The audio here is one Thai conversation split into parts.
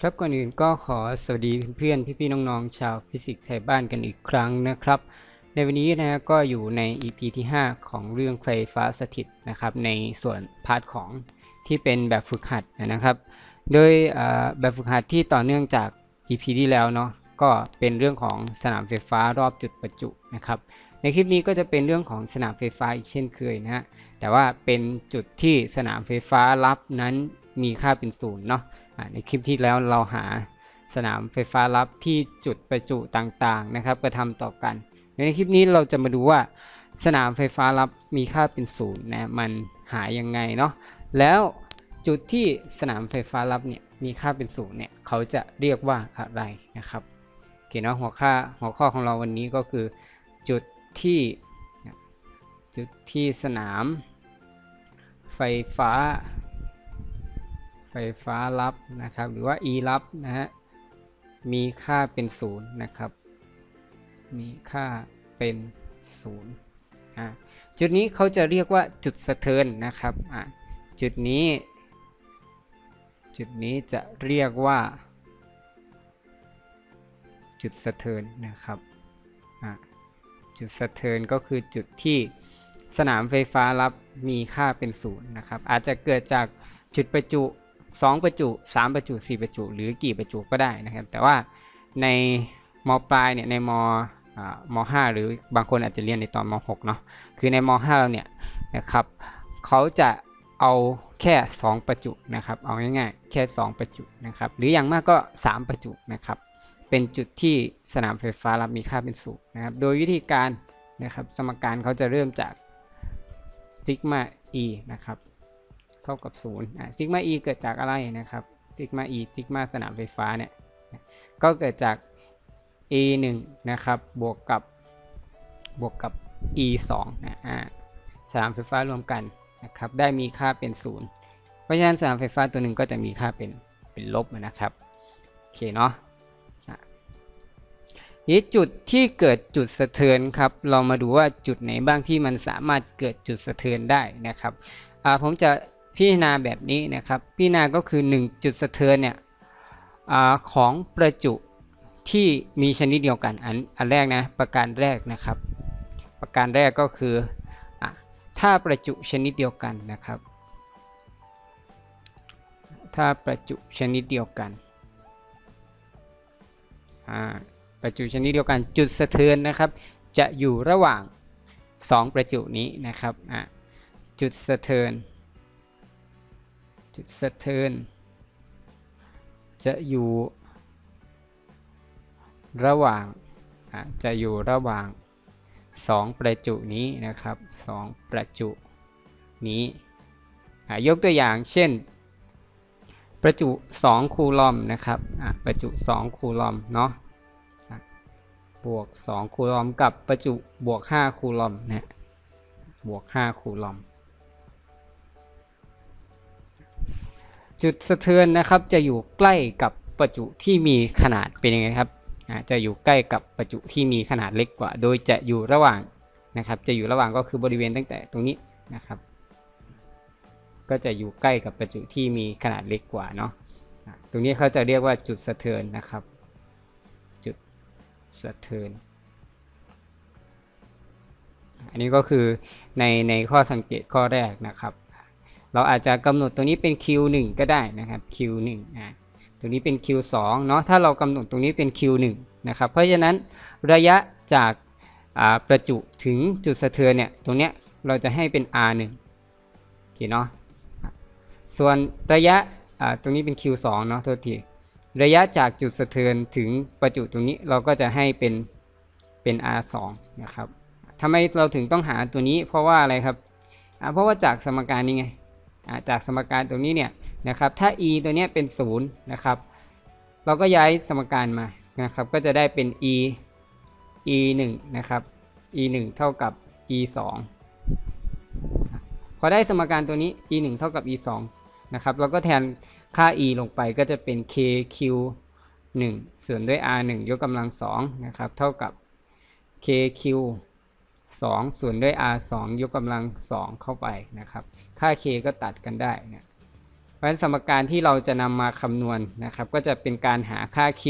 ครับก่อนอื่นก็ขอสวัสดีเพื่อนๆพี่ๆน้องๆชาวฟิสิกส์ไทยบ้านกันอีกครั้งนะครับ ในวันนี้นะฮะก็อยู่ใน EP ที่ 5 ของเรื่องไฟฟ้าสถิตนะครับ ในส่วน part ของที่เป็นแบบฝึกหัดนะครับ โดยแบบฝึกหัดที่ต่อเนื่องจาก EP ที่แล้วเนาะก็เป็นเรื่องของสนามไฟฟ้ารอบจุดประจุนะครับ ในคลิปนี้ก็จะเป็นเรื่องของสนามไฟฟ้าอีกเช่นเคยนะฮะแต่ว่าเป็นจุดที่สนามไฟฟ้ารับนั้นมีค่าเป็นศูนย์เนาะ ในคลิปที่แล้วเราหาสนามไฟฟ้าลับที่จุดประจุต่างๆนะครับกระทำต่อกัน ในคลิปนี้เราจะมาดูว่า สนามไฟฟ้าลับมีค่าเป็นศูนย์นะมันหายังไงเนาะแล้วจุดที่สนามไฟฟ้าลับเนี่ยมีค่าเป็นศูนย์เนี่ยเขาจะเรียกว่าอะไรนะครับโอเคเนาะหัวข้อหัวข้อของเราวันนี้ก็คือ จุดที่จุดที่สนามไฟฟ้า ไฟฟ้ารับนะครับ หรือว่า E รับนะฮะ มีค่าเป็นศูนย์นะครับ มีค่าเป็นศูนย์จุดนี้เขาจะเรียกว่าจุดสะเทินนะครับจุดนี้ จุดนี้จะเรียกว่า จุดสะเทินนะครับจุดสะเทินก็คือจุดที่สนามไฟฟ้ารับมีค่าเป็นศูนย์นะครับ อาจจะเกิดจากจุดประจุ 2 ประจุ 3 ประจุ 4 ประจุ หรือกี่ประจุก็ได้นะครับ แต่ว่าในมปลายเนี่ยในมอ่าม5หรือบางคนอาจจะเรียนในตอนม6เนาะคือในม5เราเนี่ยนะครับเขาจะเอาแค่ 2 ประจุนะครับเอาง่ายๆแค่ 2 ประจุนะครับหรืออย่างมากก็ 3 ประจุนะครับเป็นจุดที่สนามไฟฟ้ารับมีค่าเป็นศูนย์นะครับโดยวิธีการนะครับสมการเขาจะเริ่มจากซิกมา e นะครับ เท่ากับ0อะซิกมา e เกิดจากอะไรนะครับซิกมา e ซิกมาสนามไฟฟ้าเนี่ยก็เกิดจาก e 1นะครับบวกกับบวกกับ e 2นะอ่าสนามไฟฟ้ารวมกันนะครับได้มีค่าเป็น 0 เพราะฉะนั้นสนามไฟฟ้าตัวหนึ่งก็จะมีค่าเป็นเป็นลบนะครับโอเคเนาะอะนี้จุดที่เกิดจุดสะเทือนครับ เรามาดูว่าจุดไหนบ้างที่มันสามารถเกิดจุดสะเทือนได้นะครับอ่าผมจะ พิจารณาแบบนี้นะครับ พิจารณาก็คือ 1 จุดสะเทือนเนี่ยอของประจุที่มีชนิดเดียวกันอันอันแรกนะประการแรกนะครับ ประการแรกก็คืออถ้าประจุชนิดเดียวกันนะครับ ถ้าประจุชนิดเดียวกันประจุชนิดเดียวกันจุดสะเทือนนะครับ จะอยู่ระหว่าง 2 ประจุนี้นะครับจุดสะเทือน จุดสะเทือนจะอยู่ระหว่างจะอยู่ระหว่าง 2 ประจุนี้นะครับ 2 ประจุนี้ยกตัวอย่างเช่น ประจุ 2 คูลอมนะครับประจุ 2 คูลอมเนาะบวก 2 คูลอมกับประจุบวก 5 คูลอมนะบวก 5 คูลอม จุดสะเทือนนะครับ จะอยู่ใกล้กับประจุที่มีขนาดเป็นยังไงครับจะอยู่ใกล้กับประจุที่มีขนาดเล็กกว่า โดยจะอยู่ระหว่างนะครับ จะอยู่ระหว่างก็คือบริเวณตั้งแต่ตรงนี้นะครับ ก็จะอยู่ใกล้กับประจุที่มีขนาดเล็กกว่าเนาะตรงนี้เขาจะเรียกว่าจุดสะเทือนนะครับ จุดสะเทือนอันนี้ก็คือในในข้อสังเกตข้อแรกนะครับ เราอาจจะกำหนดตรงนี้เป็น Q1 ก็ได้นะครับ Q1 อ่าตรงนี้เป็น Q2 เนาะถ้าเรากำหนดตรงนี้เป็น Q1 นะครับเพราะฉะนั้นระยะจากประจุถึงจุดสะเทือนเนี่ยตรงเนี้ยเราจะให้เป็น R1 โอเคเนาะส่วนระยะตรงนี้เป็น Q2 เนาะโทษทีระยะจากจุดสะเทือนถึงประจุตรงนี้เราก็จะให้เป็นเป็น R2 นะครับทำไมเราถึงต้องหาตัวนี้เพราะว่าอะไรครับเพราะว่าจากสมการนี้ไง จากสมการตรงนี้เนี่ยนะครับถ้า e ตัวนี้เป็น0นะครับเราก็ย้ายสมการมานะครับก็จะได้เป็น e e 1นะครับ e 1เท่ากับ e 2พอได้สมการตัวนี้ e 1เท่ากับ e 2นะครับเราก็แทนค่า e ลงไปก็จะเป็น k q 1ส่วนด้วย r 1ยกกำลัง2นะครับเท่ากับ k q 2ส่วนด้วย r 2ยกกำลัง2เข้าไปนะครับ ค่า k ก็ตัดกันได้นะเพราะฉะนั้นสมการที่เราจะนำมาคำนวณนะครับ ก็จะเป็นการหาค่า q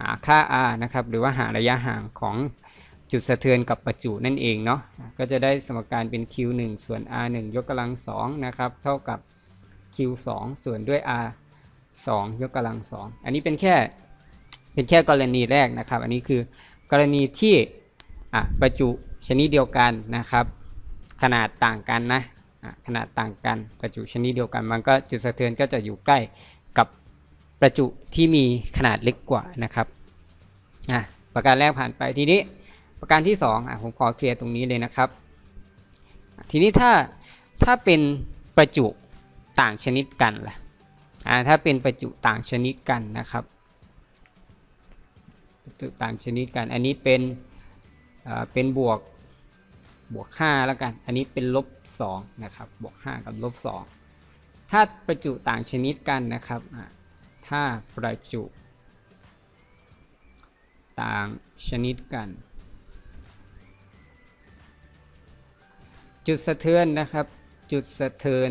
หาค่า r นะครับ หรือว่าหาระยะห่างของจุดสะเทือนกับประจุนั่นเองเนาะ ก็จะได้สมการเป็น q 1ส่วน r 1ยกกำลัง2นะครับ เท่ากับ q 2ส่วนด้วย r 2ยกกำลัง2อันนี้เป็นแค่เป็นแค่กรณีแรกนะครับ อันนี้คือกรณีที่ประจุชนิดเดียวกันนะครับ ขนาดต่างกันนะ ขนาดต่างกันประจุชนิดเดียวกัน มันก็จุดสะเทือนก็จะอยู่ใกล้กับประจุที่มีขนาดเล็กกว่านะครับอะประการแรกผ่านไปทีนี้ประการที่2อะผมขอเคลียร์ตรงนี้เลยนะครับ ทีนี้ถ้าถ้าเป็นประจุต่างชนิดกันล่ะอ่าถ้าเป็นประจุต่างชนิดกันนะครับประจุต่างชนิดกัน อันนี้เป็นอ่าเป็นบวก บวก5แล้วกัน อันนี้เป็นลบ2นะครับ บวก 5 กับลบ2ถ้าประจุต่างชนิดกันนะครับถ้าประจุ ต่างชนิดกัน จุดสะเทือนนะครับ จุดสะเทือน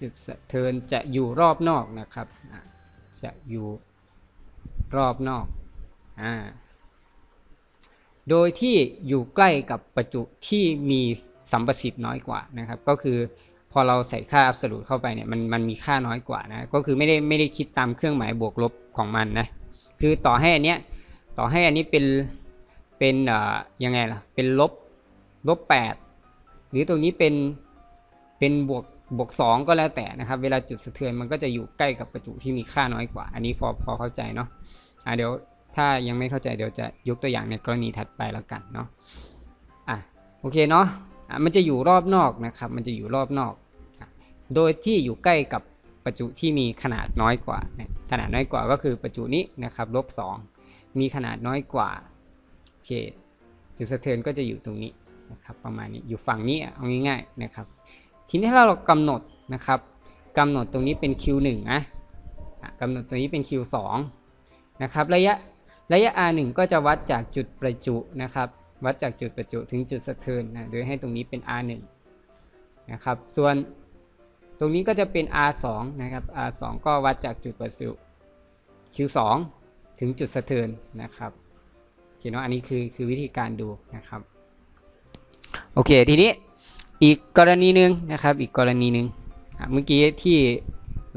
จุดสะเทือนจะอยู่รอบนอกนะครับ จะอยู่รอบนอก อ่า โดยที่อยู่ใกล้กับประจุที่มีสัมประสิทธิ์น้อยกว่านะครับ ก็คือพอเราใส่ค่าอับสูตเข้าไปเนี่ยมันมันมีค่าน้อยกว่านะก็คือไม่ได้ไม่ได้คิดตามเครื่องหมายบวกลบของมันนะคือต่อให้อันเนี้ยต่อให้อันนี้เป็นเป็นเอ่อยังไงล่ะเป็นลบลบแปดหรือตรงนี้เป็นเป็นบวกบวกสองก็แล้วแต่นะครับ เวลาจุดสะเทือนมันก็จะอยู่ใกล้กับประจุที่มีค่าน้อยกว่า อันนี้พอพอเข้าใจเนาะอะเดี๋ยว ถ้ายังไม่เข้าใจเดี๋ยวจะยกตัวอย่างในกรณีถัดไปแล้วกันเนาะอะโอเคเนาะอะมันจะอยู่รอบนอกนะครับ มันจะอยู่รอบนอก โดยที่อยู่ใกล้กับประจุที่มีขนาดน้อยกว่า ขนาดน้อยกว่าก็คือประจุนี้นะครับลบ2มีขนาดน้อยกว่าโอเคจุดสะเทือนก็จะอยู่ตรงนี้นะครับประมาณนี้อยู่ฝั่งนี้เอาง่ายๆนะครับทีนี้ถ้าเรากำหนดนะครับกำหนดตรงนี้เป็น Q1 นะกำหนดตรงนี้เป็น Q2 นะครับระยะ ระยะ r 1ก็จะวัดจากจุดประจุนะครับ วัดจากจุดประจุถึงจุดสะเทือนนะ โดยให้ตรงนี้เป็น r 1นะครับ ส่วนตรงนี้ก็จะเป็น r 2นะครับ r 2ก็วัดจากจุดประจุ q 2ถึงจุดสะเทือนนะครับโอเคเนาะ อันนี้คือคือวิธีการดูนะครับ โอเค ทีนี้อีกกรณีหนึ่งนะครับ อีกกรณีหนึ่งเมื่อกี้ที่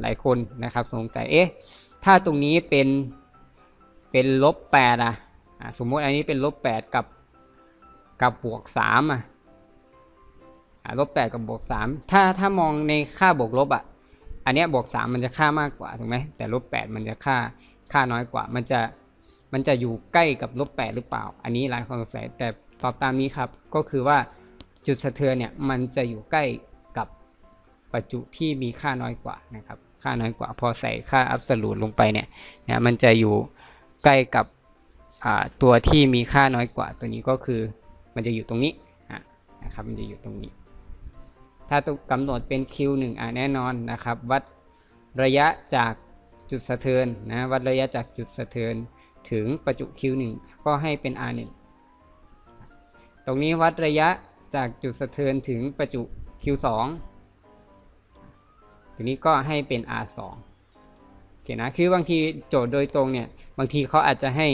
หลายคนนะครับสงสัย เอ๊ะ ถ้าตรงนี้เป็น เป็นลบแปดอะสมมติอันนี้เป็นลบแปดกับกับบวกสามอะลบแปดกับบวกสามถ้าถ้ามองในค่าบวกลบอะอันนี้บวกสามมันจะค่ามากกว่าถูกไหมแต่ลบแปดมันจะค่าค่าน้อยกว่า มันจะมันจะอยู่ใกล้กับลบแปดหรือเปล่า อันนี้หลายคนสงสัยแต่ตอบตามนี้ครับก็คือว่าจุดสะเทือนเนี่ยมันจะอยู่ใกล้กับประจุที่มีค่าน้อยกว่านะครับค่าน้อยกว่า พอใส่ค่าอับสลูลงไปเนี่ยเนี่ยมันจะอยู่ ใกล้กับตัวที่มีค่าน้อยกว่า ตัวนี้ก็คือมันจะอยู่ตรงนี้นะครับมันจะอยู่ตรงนี้ ถ้าต้องกำหนดเป็น Q1 อะแน่นอนนะครับ วัดระยะจากจุดสะเทือนนะวัดระยะจากจุดสะเทือนถึงประจุ Q1 ก็ให้เป็น R1 ตรงนี้วัดระยะจากจุดสะเทือนถึงประจุ Q2 ตรงนี้ก็ให้เป็น R2 โอเคนะคือบางทีโจทย์โดยตรงเนี่ยบางทีเขาอาจจะให้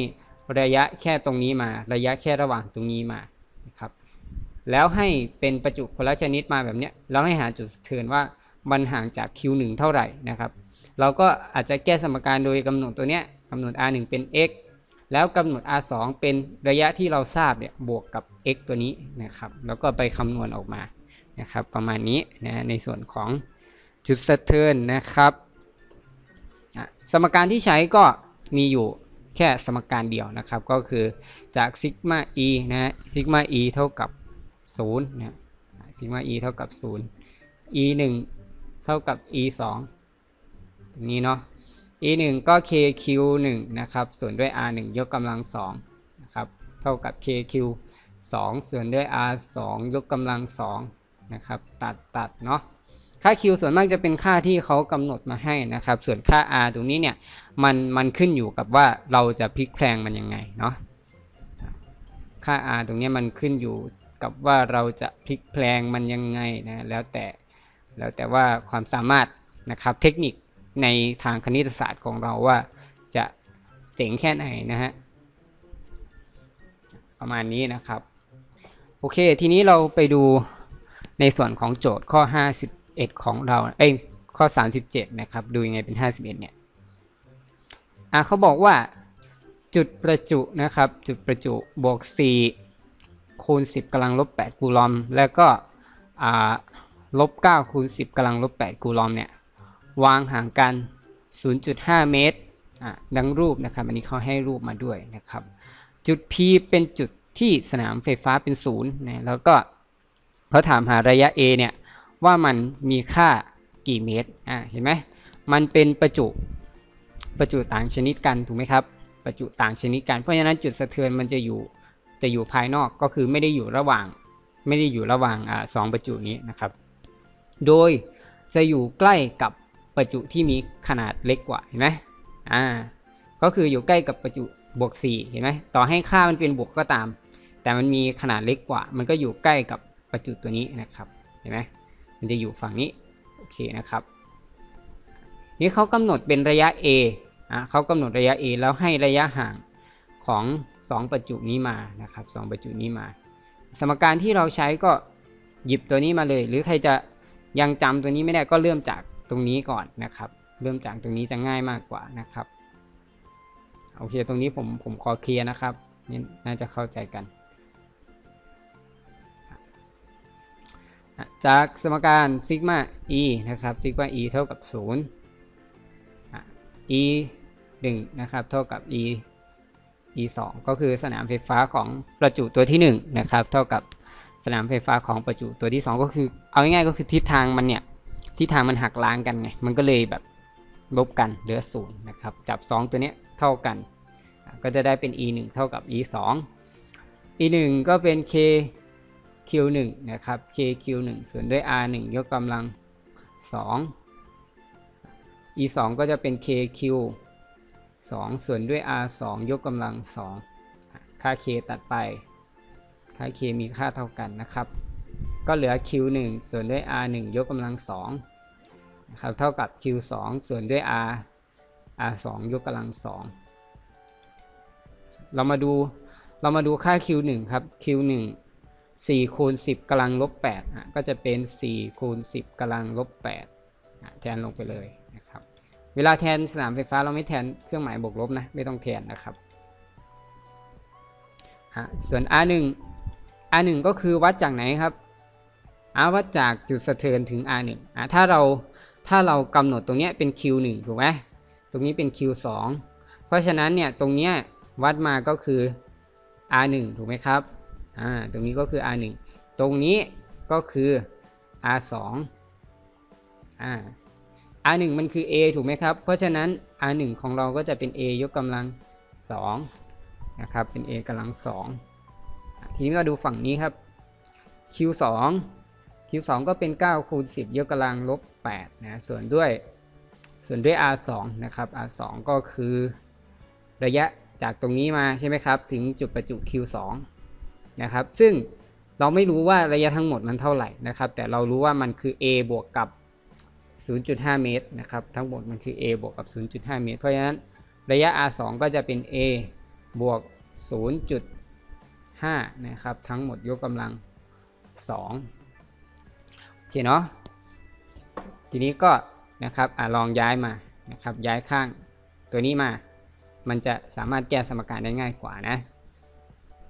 ระยะแค่ตรงนี้มา ระยะแค่ระหว่างตรงนี้มานะครับแล้วให้เป็นประจุคนละชนิดมาแบบนี้แล้วให้หาจุดสะเทือนว่ามันห่างจาก Q1 เท่าไหร่นะครับ เราก็อาจจะแก้สมการโดยกำหนดตัวเนี้ยกำหนด r1 เป็น x แล้วกำหนด r2 เป็นระยะที่เราทราบเนี่ยบวกกับ x ตัวนี้นะครับ แล้วก็ไปคำนวณออกมานะครับ ประมาณนี้นะในส่วนของจุดสะเทือนนะครับ สมการที่ใช้ก็มีอยู่แค่สมการเดียวนะครับ ก็คือจากซิกมา e นะซิกมา e เท่ากับ0นะซิกมา e เท่ากับ 0 e 1เท่ากับ e 2ตรงนี้เนาะ e 1ก็ kq 1นะครับ ส่วนด้วย r 1ยกกำลัง2นะครับ เท่ากับ kq 2ส่วนด้วย r 2ยกกำลัง2นะครับ ตัดตัดเนาะ ค่า q ส่วนมากจะเป็นค่าที่เขากำหนดมาให้นะครับ ส่วนค่า r ตรงนี้เนี่ยมันมันขึ้นอยู่กับว่าเราจะพลิกแพลงมันยังไงเนาะค่า r ตรงนี้มันขึ้นอยู่กับว่าเราจะพลิกแพลงมันยังไงนะแล้วแต่แล้วแต่ว่าความสามารถนะครับเทคนิคในทางคณิตศาสตร์ของเราว่าจะเจ๋งแค่ไหนนะฮะประมาณนี้นะครับ โอเค ทีนี้เราไปดูในส่วนของโจทย์ข้อ 51 ของเรา เอ้ย ข้อ 37 นะครับ ดูยังไงเป็น 51 เนี่ย อะเขาบอกว่า จุดประจุนะครับ จุดประจุบวก 4 คูณ 10กำลังลบ8คูลอม แล้วก็ อ่า ลบ 9 คูณ 10กำลังลบ8คูลอมเนี่ย วางห่างกัน 0.5 เมตร อะ ดังรูปนะครับ อันนี้เขาให้รูปมาด้วยนะครับ จุด P เป็นจุดที่สนามไฟฟ้าเป็นศูนย์นะแล้วก็เขาถามหาระยะ A เนี่ย ว่ามันมีค่ากี่เมตรอ่าเห็นไหมมันเป็นประจุประจุต่างชนิดกันถูกไหมครับ ประจุต่างชนิดกัน เพราะฉะนั้นจุดสะเทือนมันจะอยู่จะอยู่ภายนอกก็คือไม่ได้อยู่ระหว่างไม่ได้อยู่ระหว่างอ่าสองประจุนี้นะครับ โดยจะอยู่ใกล้กับประจุที่มีขนาดเล็กกว่าเห็นไหมอ่าก็คืออยู่ใกล้กับประจุบวก4เห็นไหมต่อให้ค่ามันเป็นบวกก็ตาม แต่มันมีขนาดเล็กกว่า มันก็อยู่ใกล้กับประจุตัวนี้นะครับเห็นไหม มันจะอยู่ฝั่งนี้โอเคนะครับ นี่เขากำหนดเป็นระยะ a อะเขากำหนดระยะ a แล้วให้ระยะห่างของ 2 ประจุนี้มานะครับ2ประจุนี้มา สมการที่เราใช้ก็หยิบตัวนี้มาเลย หรือใครจะยังจำตัวนี้ไม่ได้ก็เริ่มจากตรงนี้ก่อนนะครับ เริ่มจากตรงนี้จะง่ายมากกว่านะครับโอเคตรงนี้ผมผมขอเคลียร์นะครับนี่น่าจะเข้าใจกัน จากสมการซิกมา e นะครับซิกมา e เท่ากับ 0 e 1นะครับเท่ากับ e e 2ก็คือสนามไฟฟ้าของประจุตัวที่ 1 นะครับ เท่ากับสนามไฟฟ้าของประจุตัวที่ 2 ก็คือ เอาง่ายๆก็คือทิศทางมันเนี่ยทิศทางมันหักล้างกันไงมันก็เลยแบบลบกันเหลือศูนย์นะครับจับ 2 ตัวเนี้ยเท่ากัน ก็จะได้เป็น e 1เท่ากับ e 2 e 1ก็เป็น k q 1 นะครับ k q 1 ส่วนด้วย r 1 ยกกำลัง 2 e 2 ก็จะเป็น k q 2 ส่วนด้วย r 2 ยกกำลัง 2 ค่า k ตัดไป ค่า k มีค่าเท่ากันนะครับ ก็เหลือ q 1 ส่วนด้วย r 1 ยกกำลัง2นะครับ เท่ากับ q 2 ส่วนด้วย r r 2 ยกกำลัง 2 เรามาดู เรามาดูค่า q 1 ครับ q 1 4คูณ10กำลังลบ8อะก็จะเป็น4คูณ10กำลังลบ8อะแทนลงไปเลยนะครับ เวลาแทนสนามไฟฟ้าเราไม่แทนเครื่องหมายบวกลบนะไม่ต้องแทนนะครับฮะส่วน R1 R1 ก็คือวัดจากไหนครับอาวัดจากจุดสะเทือนถึง R1 อะถ้าเราถ้าเรากำหนดตรงนี้เป็น Q1 ถูกไหมตรงนี้เป็น Q2 เพราะฉะนั้นเนี่ยตรงเนี้ยวัดมาก็คือ R1 ถูกไหมครับ อ่าตรงนี้ก็คือ R1 ตรงนี้ก็คือ R2 อ่า R1 มันคือ A ถูกไหมครับ เพราะฉะนั้น R1 ของเราก็จะเป็น A ยกกำลัง2นะครับเป็น A กำลัง2ทีนี้มาดูฝั่งนี้ครับ Q2 Q2 ก็เป็น 9 คูณ 10 ยกกำลังลบ8นะส่วนด้วยส่วนด้วย R2 นะครับ R2 ก็คือระยะจากตรงนี้มาใช่ไหมครับ ถึงจุดประจุ Q2 นะครับ ซึ่งเราไม่รู้ว่าระยะทั้งหมดมันเท่าไหร่นะครับ แต่เรารู้ว่ามันคือ A บวกกับ 0.5 เมตรนะครับทั้งหมดมันคือ a บวกกับ 0.5 เมตร เพราะฉะนั้นระยะ r 2ก็จะเป็น a บวก 0.5 นะครับทั้งหมดยกกำลัง2โอเคเนาะทีนี้ก็นะครับอลองย้ายมานะครับย้ายข้างตัวนี้มา มันจะสามารถแก้สมการได้ง่ายกว่านะ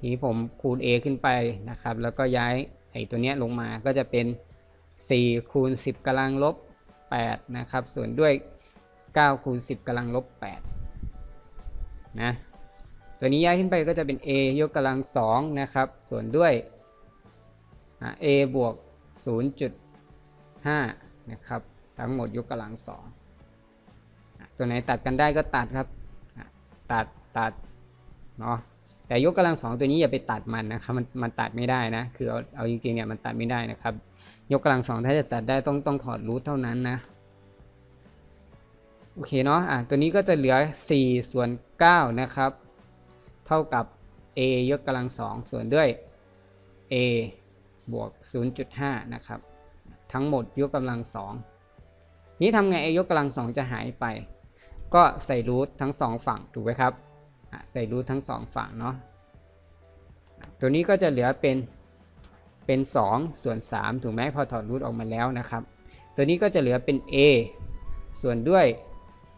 ทีนี้ผมคูณ a ขึ้นไปนะครับ แล้วก็ย้ายไอ้ตัวเนี้ยลงมาก็จะเป็น 4 คูณ 10กำลังลบ 8 นะครับ ส่วนด้วย 9 คูณ 10กำลังลบ 8 นะ ตัวนี้ย้ายขึ้นไปก็จะเป็น a ยกกำลัง 2 นะครับ ส่วนด้วย a บวก 0.5 นะครับ ทั้งหมดยกกำลัง 2 ตัวไหนตัดกันได้ก็ตัดครับ ตัด ตัด เนาะ แต่ยกกำลังสองตัวนี้อย่าไปตัดมันนะครับมันมันตัดไม่ได้นะ คือเอาเอาจริงๆเนี่ยมันตัดไม่ได้นะครับ ยกกำลังสองถ้าจะตัดได้ต้องต้องถอดรูทเท่านั้นนะโอเคเนาะอะตัวนี้ก็จะเหลือ 4 ส่วน 9 นะครับ เท่ากับ a ยกกำลังสองส่วนด้วย a บวก 0.5 นะครับ ทั้งหมดยกกำลังสองนี้ทำไง a ยกกำลังสองจะหายไป ก็ใส่รูททั้งสองฝั่ง ถูกไหมครับ ใส่รูททั้งสองฝั่งเนาะตัวนี้ก็จะเหลือเป็นเป็น 2 ส่วน 3 ถูกไหมพอถอดรูทออกมาแล้วนะครับ ตัวนี้ก็จะเหลือเป็น a ส่วนด้วย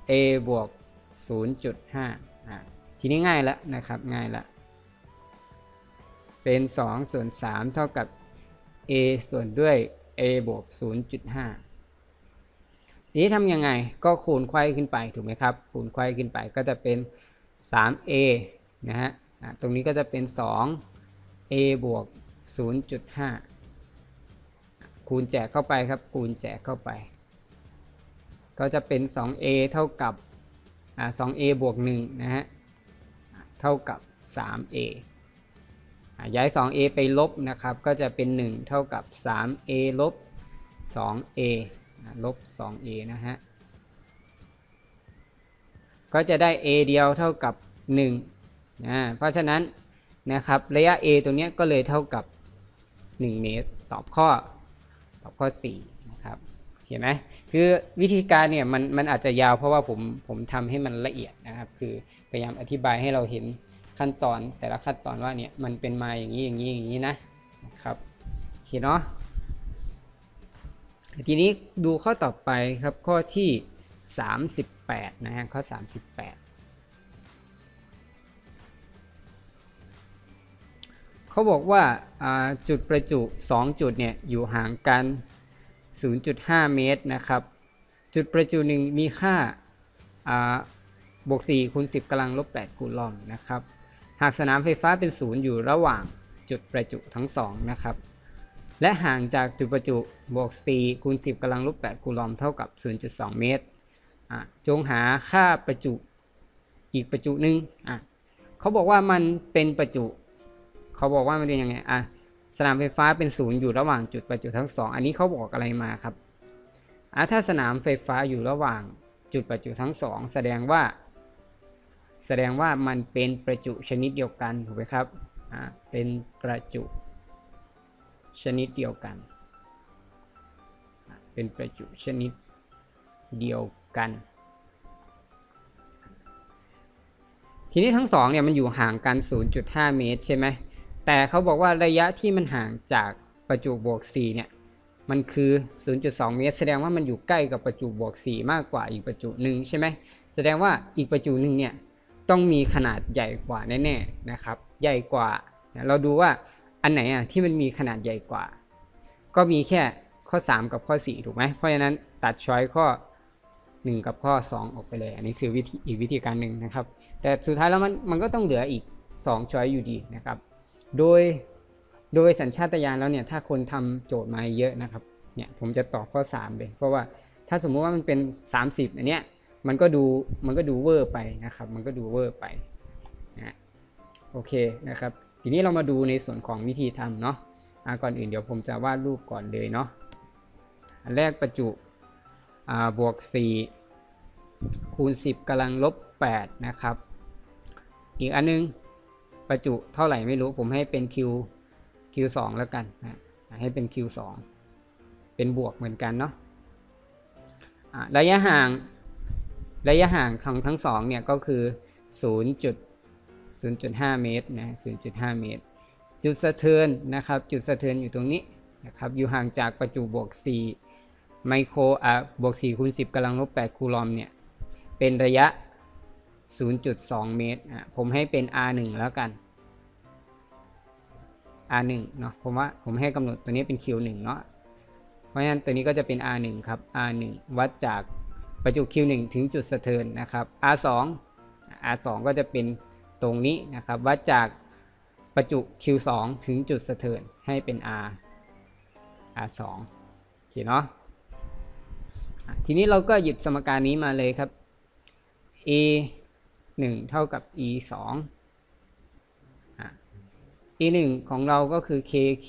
a บวก 0.5อะทีนี้ง่ายแล้วนะครับง่ายละเป็น 2 ส่วน 3 เท่ากับ a ส่วนด้วย a บวก 0.5 ทีนี้ทำยังไงก็คูณไขว้ขึ้นไปถูกไหมครับ คูณไขว้ขึ้นไปก็จะเป็น 3a นะฮะตรงนี้ก็จะเป็น 2 a บวก 0.5 คูณแจกเข้าไปครับ คูณแจกเข้าไป ก็จะเป็น 2a เท่ากับ 2a บวก1นะฮะ เท่ากับ 3a ย้าย 2a ไปลบนะครับ ก็จะเป็น 1 เท่ากับ 3a ลบ 2a ลบ 2a นะฮะ ก็จะได้ a เดียวเท่ากับ1นะเพราะฉะนั้นนะครับระยะ a ตรงนี้ก็เลยเท่ากับ 1 เมตร ตอบข้อตอบข้อ4นะครับเห็นไหมคือวิธีการเนี่ยมันมันอาจจะยาวเพราะว่าผมผมทำให้มันละเอียดนะครับ คือพยายามอธิบายให้เราเห็นขั้นตอนแต่ละขั้นตอนว่าเนี่ยมันเป็นมาอย่างนี้อย่างนี้อย่างนี้นะครับโอเคเนาะทีนี้ดูข้อต่อไปครับข้อที่ 38 นะฮะ ข้อ 38 เขาบอกว่าจุดประจุ 2 จุดเนี่ย อยู่ห่างกัน 0.5 เมตรนะครับ จุดประจุหนึ่งมีค่าบวก4คูณ10กำลังลบ8คูลอมนะครับ หากสนามไฟฟ้าเป็นศูนย์อยู่ระหว่างจุดประจุทั้งสองนะครับ และห่างจากจุดประจุบวก4คูณ10กำลังลบ8คูลอมเท่ากับ 0.2 เมตร จงหาค่าประจุอีกประจุหนึ่งเขาบอกว่ามันเป็นประจุ เขาบอกว่ามันเป็นยังไงอะสนามไฟฟ้าเป็นศูนย์อยู่ระหว่างจุดประจุทั้งสองอันนี้เขาบอกอะไรมาครับอะถ้าสนามไฟฟ้าอยู่ระหว่างจุดประจุทั้งสองแสดงว่า แสดงว่ามันเป็นประจุชนิดเดียวกันถูกไหมครับอะเป็นประจุชนิดเดียวกัน เป็นประจุชนิด เดียวกัน ทีนี้ทั้งสองเนี่ยมันอยู่ห่างกัน 0.5 เมตรใช่ไหม แต่เขาบอกว่าระยะที่มันห่างจากประจุบวก 4 เนี่ย มันคือ 0.2 เมตร แสดงว่ามันอยู่ใกล้กับประจุบวก 4 มากกว่าอีกประจุหนึ่งใช่ไหม แสดงว่าอีกประจุหนึ่งเนี่ยต้องมีขนาดใหญ่กว่าแน่ๆนะครับ ใหญ่กว่า เราดูว่าอันไหนอะที่มันมีขนาดใหญ่กว่า ก็มีแค่ข้อ 3 กับข้อ 4 ถูกไหม เพราะฉะนั้นตัด choice ข้อ 1 กับข้อ 2 ออกไปเลย อันนี้คือวิธีอีกวิธีการหนึ่งนะครับ แต่สุดท้ายแล้วมันมันก็ต้องเหลืออีก2 choice อยู่ดีนะครับ โดยโดยสัญชาตญาณแล้วเนี่ยถ้าคนทำโจทย์มาเยอะนะครับเนี่ยผมจะตอบข้อ 3 เลย เพราะว่าถ้าสมมุติว่ามันเป็น 30 อันเนี้ยมันก็ดูมันก็ดูเวอร์ไปนะครับ มันก็ดูเวอร์ไปนะโอเคนะครับ ทีนี้เรามาดูในส่วนของวิธีทำเนาะก่อนอื่นเดี๋ยวผมจะวาดรูปก่อนเลยเนาะอันแรกประจุ บวก 4 คูณ 10กำลังลบ 8 นะครับ อีกอันนึงประจุเท่าไหร่ไม่รู้ผมให้เป็น Q Q2 แล้วกันนะให้เป็น Q2 เป็นบวกเหมือนกันเนาะระยะห่างระยะห่างของทั้งสองเนี่ยก็คือ 0.0.5 เมตรนะ0.5 เมตร จุดสะเทือนนะครับ จุดสะเทือนอยู่ตรงนี้นะครับ อยู่ห่างจากประจุบวก 4 ไมโครอะบวก4คูณ10กำลังลบ8คูลอมเนี่ย เป็นระยะ 0.2 เมตรอะผมให้เป็น R1 แล้วกัน R1 เนาะผมว่าผมให้กำหนดตัวนี้เป็น Q1 เนาะเพราะฉะนั้นตัวนี้ก็จะเป็น R1 ครับ R1 วัดจากประจุ Q1 ถึงจุดสะเทือนนะครับ R2 R2 ก็จะเป็นตรงนี้นะครับ วัดจากประจุ Q2 ถึงจุดสะเทือนให้เป็น R R2 โอเคเนาะ ทีนี้เราก็หยิบสมการนี้มาเลยครับ A 1 เท่ากับ e 2 e 1ของเราก็คือ kq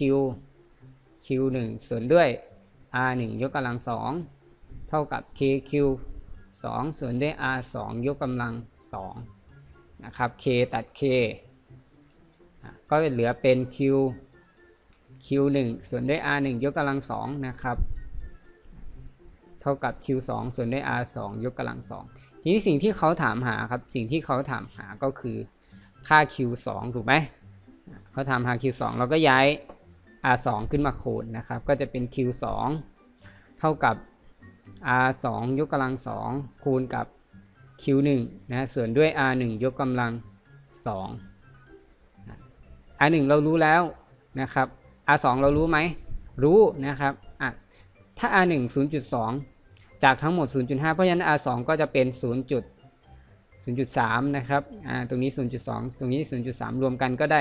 q 1ส่วนด้วย r 1ยกกำลัง2เท่ากับ kq 2 ส่วนด้วย r 2ยกกำลัง2นะครับ k ตัด k ก็เหลือเป็น q q 1ส่วนด้วย r 1ยกกำลัง2นะครับ ท่ากับ q 2 ส่วนด้วย r 2 ยกกำลัง 2 ทีนี้สิ่งที่เขาถามหาครับ สิ่งที่เขาถามหาก็คือค่า q 2 ถูกไหมเขาถามหา q 2 เราก็ย้าย r 2 ขึ้นมาคูณนะครับ ก็จะเป็น q 2 เท่ากับ r 2 ยกกำลัง 2 คูณกับ q 1 นะส่วนด้วย r 1 ยกกำลัง 2 r 1 เรารู้แล้วนะครับ r 2 เรารู้ไหม รู้นะครับอะถ้า r 1 0.2 จากทั้งหมด 0.5 เพราะฉะนั้น r 2 ก็จะเป็น 0. 0.3 นะครับ ตรงนี้ 0.2 ตรงนี้ 0.3 รวมกันก็ได้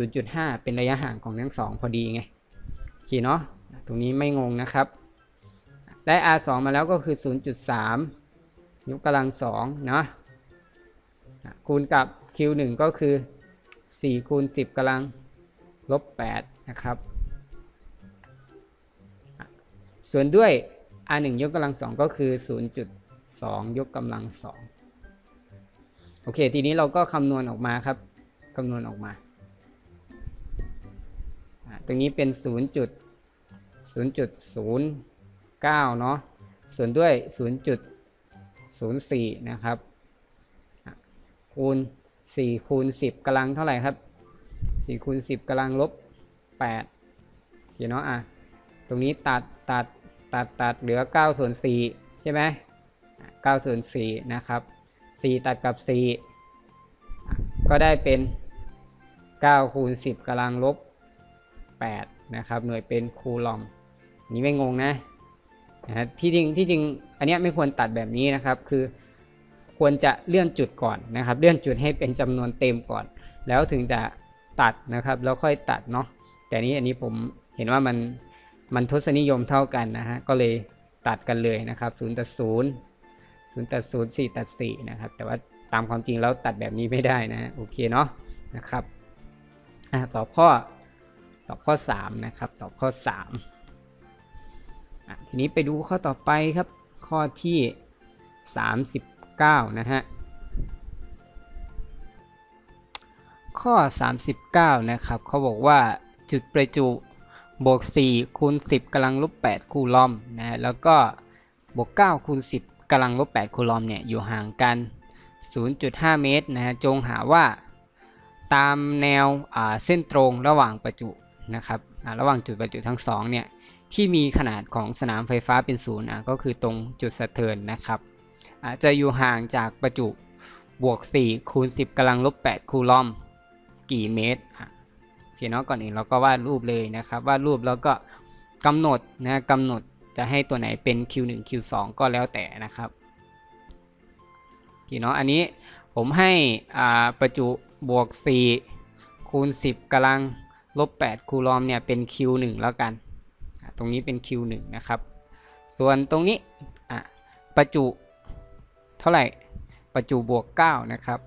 0.5 เป็นระยะห่างของทั้งสองพอดีไงโอเคเนาะ ตรงนี้ไม่งงนะครับ ได้ r 2 มาแล้วก็คือ 0.3 ยกกำลัง2เนาะ คูณกับ q 1 ก็คือ 4 คูณ 10กำลังลบ8นะครับ ส่วนด้วย r 1ยกกำลัง2ก็คือ 0.2 ยกกำลัง2โอเค ทีนี้เราก็คำนวณออกมาครับคำนวณออกมา ตรงนี้เป็น 0 0.09 เนาะส่วนด้วย 0.04 นะครับ คูณ 4 คูณ 10กำลังเท่าไหร่ครับ 4 คูณ 10กำลังลบ8เห็นเนาะอะ ตรงนี้ตัดตัด ตัดตัดเหลือ9ส่วน4ใช่ไหม9ส่วน4นะครับ 4 ตัดกับ 4 ก็ได้เป็น 9 คูณ 10กำลังลบ 8 นะครับ หน่วยเป็นคูลอมนี้ไม่งงนะนะที่จริงที่จริงอันนี้ไม่ควรตัดแบบนี้นะครับ คือควรจะเลื่อนจุดก่อนนะครับ เลื่อนจุดให้เป็นจำนวนเต็มก่อน แล้วถึงจะตัดนะครับ แล้วค่อยตัดเนาะแต่นี้อันนี้ผมเห็นว่ามัน มันทศนิยมเท่ากันนะฮะก็เลยตัดกันเลยนะครับ0ตัด0 0ตัด0 4ตัด4นะครับแต่ว่าตามความจริงแล้วตัดแบบนี้ไม่ได้นะโอเคเนาะนะครับอะตอบข้อตอบข้อ3นะครับตอบข้อ3อะทีนี้ไปดูข้อต่อไปครับข้อที่ 39นะฮะข้อ 39นะครับเขาบอกว่าจุดประจุ บวก 4 คูณ 10กำลังลบ 8 คูลอมนะฮะแล้วก็บวก 9 คูณ 10กำลังลบ 8 คูลอมเนี่ยอยู่ห่างกัน 0.5 เมตรนะฮะจงหาว่าตามแนวเส้นตรงระหว่างประจุนะครับระหว่างจุดประจุทั้งสองเนี่ยที่มีขนาดของสนามไฟฟ้าเป็นศูนย์ก็คือตรงจุดสะเทือนนะครับจะอยู่ห่างจากประจุบวก 4 คูณ 10กำลังลบ 8 คูลอม กี่เมตร อเคเนาะก่อนอื่นเราก็วาดรูปเลยนะครับวาดรูปแล้วก็กำหนดนะกำหนดจะให้ตัวไหนเป็น Q1 Q2 ก็แล้วแต่นะครับโอเคเนาะอันนี้ผมให้ประจุบวก 4 คูณ 10กำลังลบ 8 คูลอมเนี่ยเป็น Q1 แล้วกัน ตรงนี้เป็น Q1 นะครับ ส่วนตรงนี้ประจุเท่าไหร่ประจุบวก 9 นะครับ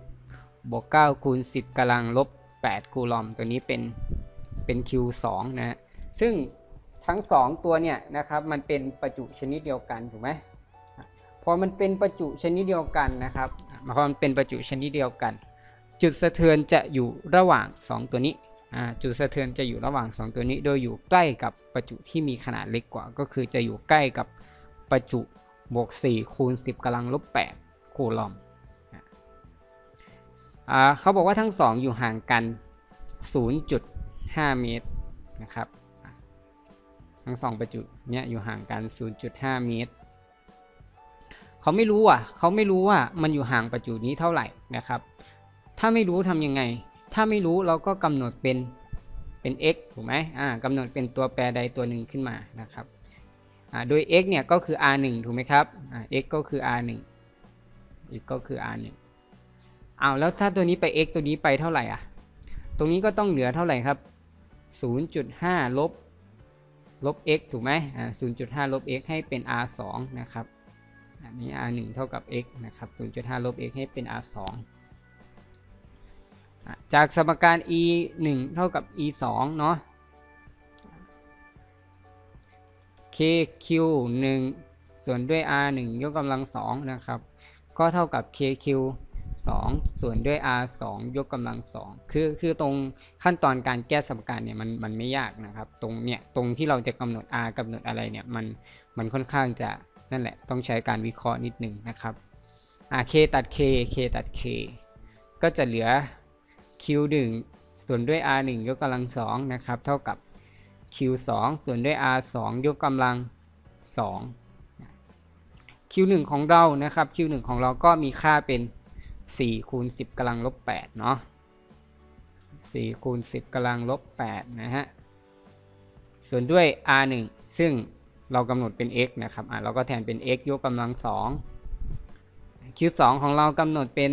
บวก 9 คูณ 10กำลังลบ 8 คูลอมตัวนี้เป็นเป็น Q2 นะฮะซึ่งทั้ง 2 ตัวเนี่ยนะครับมันเป็นประจุชนิดเดียวกันถูกไหมพอมันเป็นประจุชนิดเดียวกันนะครับพอมันเป็นประจุชนิดเดียวกัน จุดสะเทือนจะอยู่ระหว่าง 2 ตัวนี้จุดสะเทือนจะอยู่ระหว่าง 2 ตัวนี้ โดยอยู่ใกล้กับประจุที่มีขนาดเล็กกว่า ก็คือจะอยู่ใกล้กับประจุบวก4คูณ10กำลังลบ8คูลอม เขาบอกว่าทั้ง2องอยู่ห่างกัน 0.5 เมตรนะครับ ทั้ง2ประจุเนี่ยอยู่ห่างกัน 0.5 เมตร เขาไม่รู้อะ เขาไม่รู้ว่ามันอยู่ห่างประจุนี้เท่าไหร่นะครับ ถ้าไม่รู้ทำยังไง ถ้าไม่รู้เราก็กำหนดเป็นเป็น x ถูกไหมอ่ากำหนดเป็นตัวแปรใดตัวหนึ่งขึ้นมานะครับอ่าโดย x เนี่ยก็คือ r 1ถูกไหมครับอ่า x ก็คือ r 1 x ก็คือ r 1 เอาแล้วถ้าตัวนี้ไป x ตัวนี้ไปเท่าไหร่อะ ตรงนี้ก็ต้องเหลือเท่าไหร่ครับ 0.5 ลบลบ x ถูกไหมอ่า0.5 ลบ x ให้เป็น r 2นะครับ อันนี้ r 1เท่ากับ x นะครับ 0.5 ลบ x ให้เป็น r 2จากสมการ e 1เท่ากับ e 2เนาะ k q 1ส่วนด้วย r 1ยกกำลัง2นะครับ ก็เท่ากับ k q 2 ส่วนด้วย r 2 ยกกำลัง 2 คือคือตรงขั้นตอนการแก้สมการเนี่ยมันมันไม่ยากนะครับ ตรงเนี่ยตรงที่เราจะกำหนด r กำหนดอะไรเนี่ยมันมันค่อนข้างจะนั่นแหละ ต้องใช้การวิเคราะห์นิดนึงนะครับอ่า k ตัด k k ตัด k ก็จะเหลือ q 1ส่วนด้วย r 1ยกกำลัง2นะครับเท่ากับ q 2ส่วนด้วย r 2ยกกำลัง 2 q 1ของเรานะครับ q 1ของเราก็มีค่าเป็น 4คูณ10กำลังลบ8เนาะ4คูณ10กำลังลบ8นะฮะส่วนด้วย r 1ซึ่งเรากำหนดเป็น x นะครับอะเราก็แทนเป็น x ยกกำลัง2 q 2ของเรากำหนดเป็น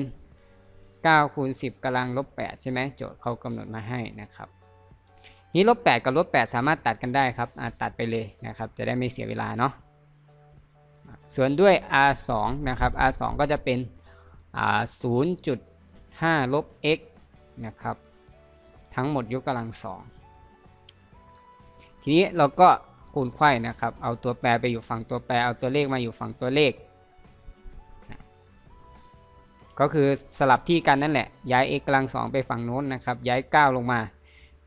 9คูณ10กำลังลบ8ใช่ไหมโจทย์เขากำหนดมาให้นะครับนี้ลบ8กับลบ8สามารถตัดกันได้ครับตัดไปเลยนะครับ จะได้ไม่เสียเวลาเนาะส่วนด้วย r 2นะครับ r 2ก็จะเป็น 0.5 ลบ x นะครับ ทั้งหมดยกกำลังสองทีนี้เราก็คูณไข่นะครับ เอาตัวแปรไปอยู่ฝั่งตัวแปร เอาตัวเลขมาอยู่ฝั่งตัวเลข ก็คือสลับที่กันนั่นแหละ ย้าย x กำลังสองไปฝั่งโน้นนะครับ ย้าย 9 ลงมา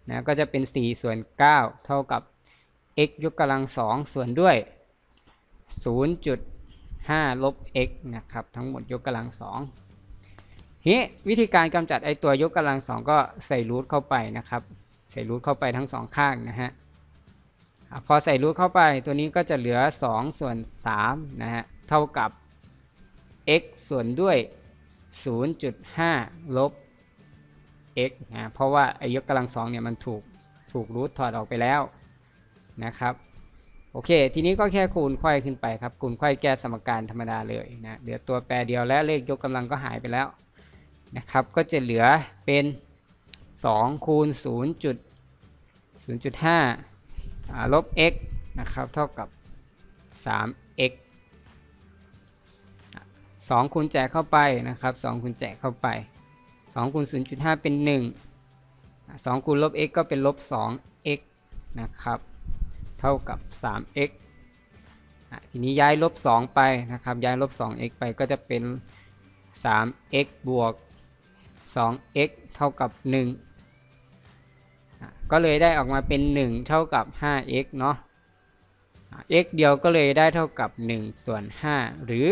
นะ ก็จะเป็น 4 ส่วน 9 เท่ากับ x ยกกำลังสองส่วนด้วย 5ลบ x นะครับ ทั้งหมดยกกำลังสองนี้วิธีการกำจัดไอตัวยกกำลังสองก็ใส่รูทเข้าไปนะครับ ใส่รูทเข้าไปทั้งสองข้างนะฮะพอใส่รูทเข้าไปตัวนี้ก็จะเหลือ 2 ส่วน3นะฮะเท่ากับ x ส่วนด้วย 0.5 ลบ x นะเพราะว่าไอยกกำลังสองเนี่ยมันถูกถูกรูทถอดออกไปแล้วนะครับ โอเค ทีนี้ก็แค่คูณไข่ขึ้นไปครับ คูณไข่แก้สมการธรรมดาเลยนะเหลือตัวแปรเดียวและเลขยกกำลังก็หายไปแล้วนะครับ ก็จะเหลือเป็น 2 คูณ 0.0.5 ลบ x นะครับ เท่ากับ 3x 2 คูณแจกเข้าไปนะครับ 2 คูณแจกเข้าไป 2 คูณ 0.5 เป็น 1 2 คูณลบ x ก็เป็นลบ 2x นะครับ เท่ากับ 3x ทีนี้ย้ายลบ 2 ไปนะครับ ย้ายลบ 2x ไปก็จะเป็น 3x บวก 2x เท่ากับ 1 ก็เลยได้ออกมาเป็น 1 เท่ากับ 5x เนาะ x เดียวก็เลยได้เท่ากับ 1 ส่วน 5 หรือ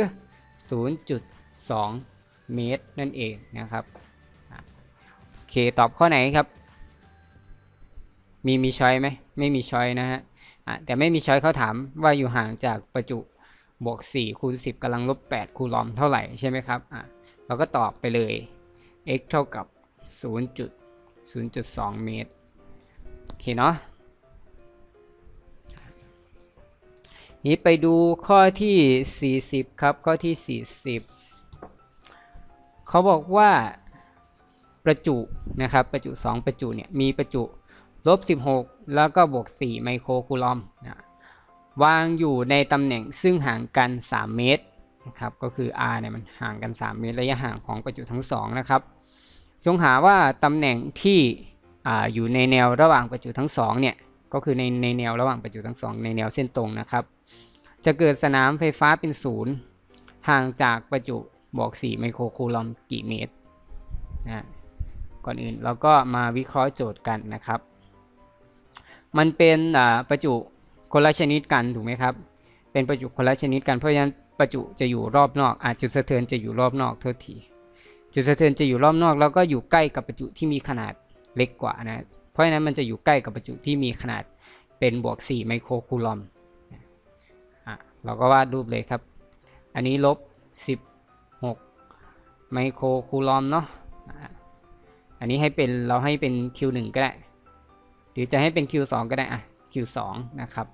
0.2 เมตรนั่นเองนะครับ โอเค ตอบข้อไหนครับ มีมีช้อยไหม ไม่มีช้อยนะฮะ แต่ไม่มีช้อยเขาถามว่าอยู่ห่างจากประจุบวก4คูณ10กำลังลบ8คูลอมเท่าไหร่ใช่ไหมครับอะเราก็ตอบไปเลย x เท่ากับ 0.0.2 เมตร โอเคเนาะนี้ไปดูข้อที่ 40 ครับ ข้อที่ 40 เขาบอกว่าประจุนะครับ ประจุ 2 ประจุเนี่ย มีประจุลบ16 แล้วก็บวก 4 ไมโครคูลอมนะวางอยู่ในตำแหน่งซึ่งห่างกัน 3 เมตรนะครับก็คือ r เนี่ยมันห่างกัน 3 เมตรระยะห่างของประจุทั้ง 2 นะครับ จงหาว่าตำแหน่งที่ออยู่ในแนวระหว่างประจุทั้งสองเนี่ยก็คือในในแนวระหว่างประจุทั้งสองในแนวเส้นตรงนะครับ จะเกิดสนามไฟฟ้าเป็นศูนย์ห่างจากประจุบอก4 ไมโครคูลอมกี่เมตรนะก่อนอื่นเราก็มาวิเคราะห์โจทย์กันนะครับ มันเป็นประจุคนละชนิดกันถูกไหมครับ เป็นประจุคนละชนิดกันเพราะฉะนั้นประจุจะอยู่รอบนอกอาจุดสะเทือนจะอยู่รอบนอกท่าทีจุดสะเทือนจะอยู่รอบนอก แล้วก็อยู่ใกล้กับประจุที่มีขนาดเล็กกว่านะ เพราะฉะนั้นมันจะอยู่ใกล้กับประจุที่มีขนาดเป็นบวก 4 ไมโครคูลอมเราก็วาดรูปเลยครับ อันนี้ลบ 16 ไมโครคูลอมเนาะอันนี้ให้เป็นเราให้เป็น Q1 ก็ได้ หรือจะให้เป็น Q2 ก็ได้อะ Q2 นะครับ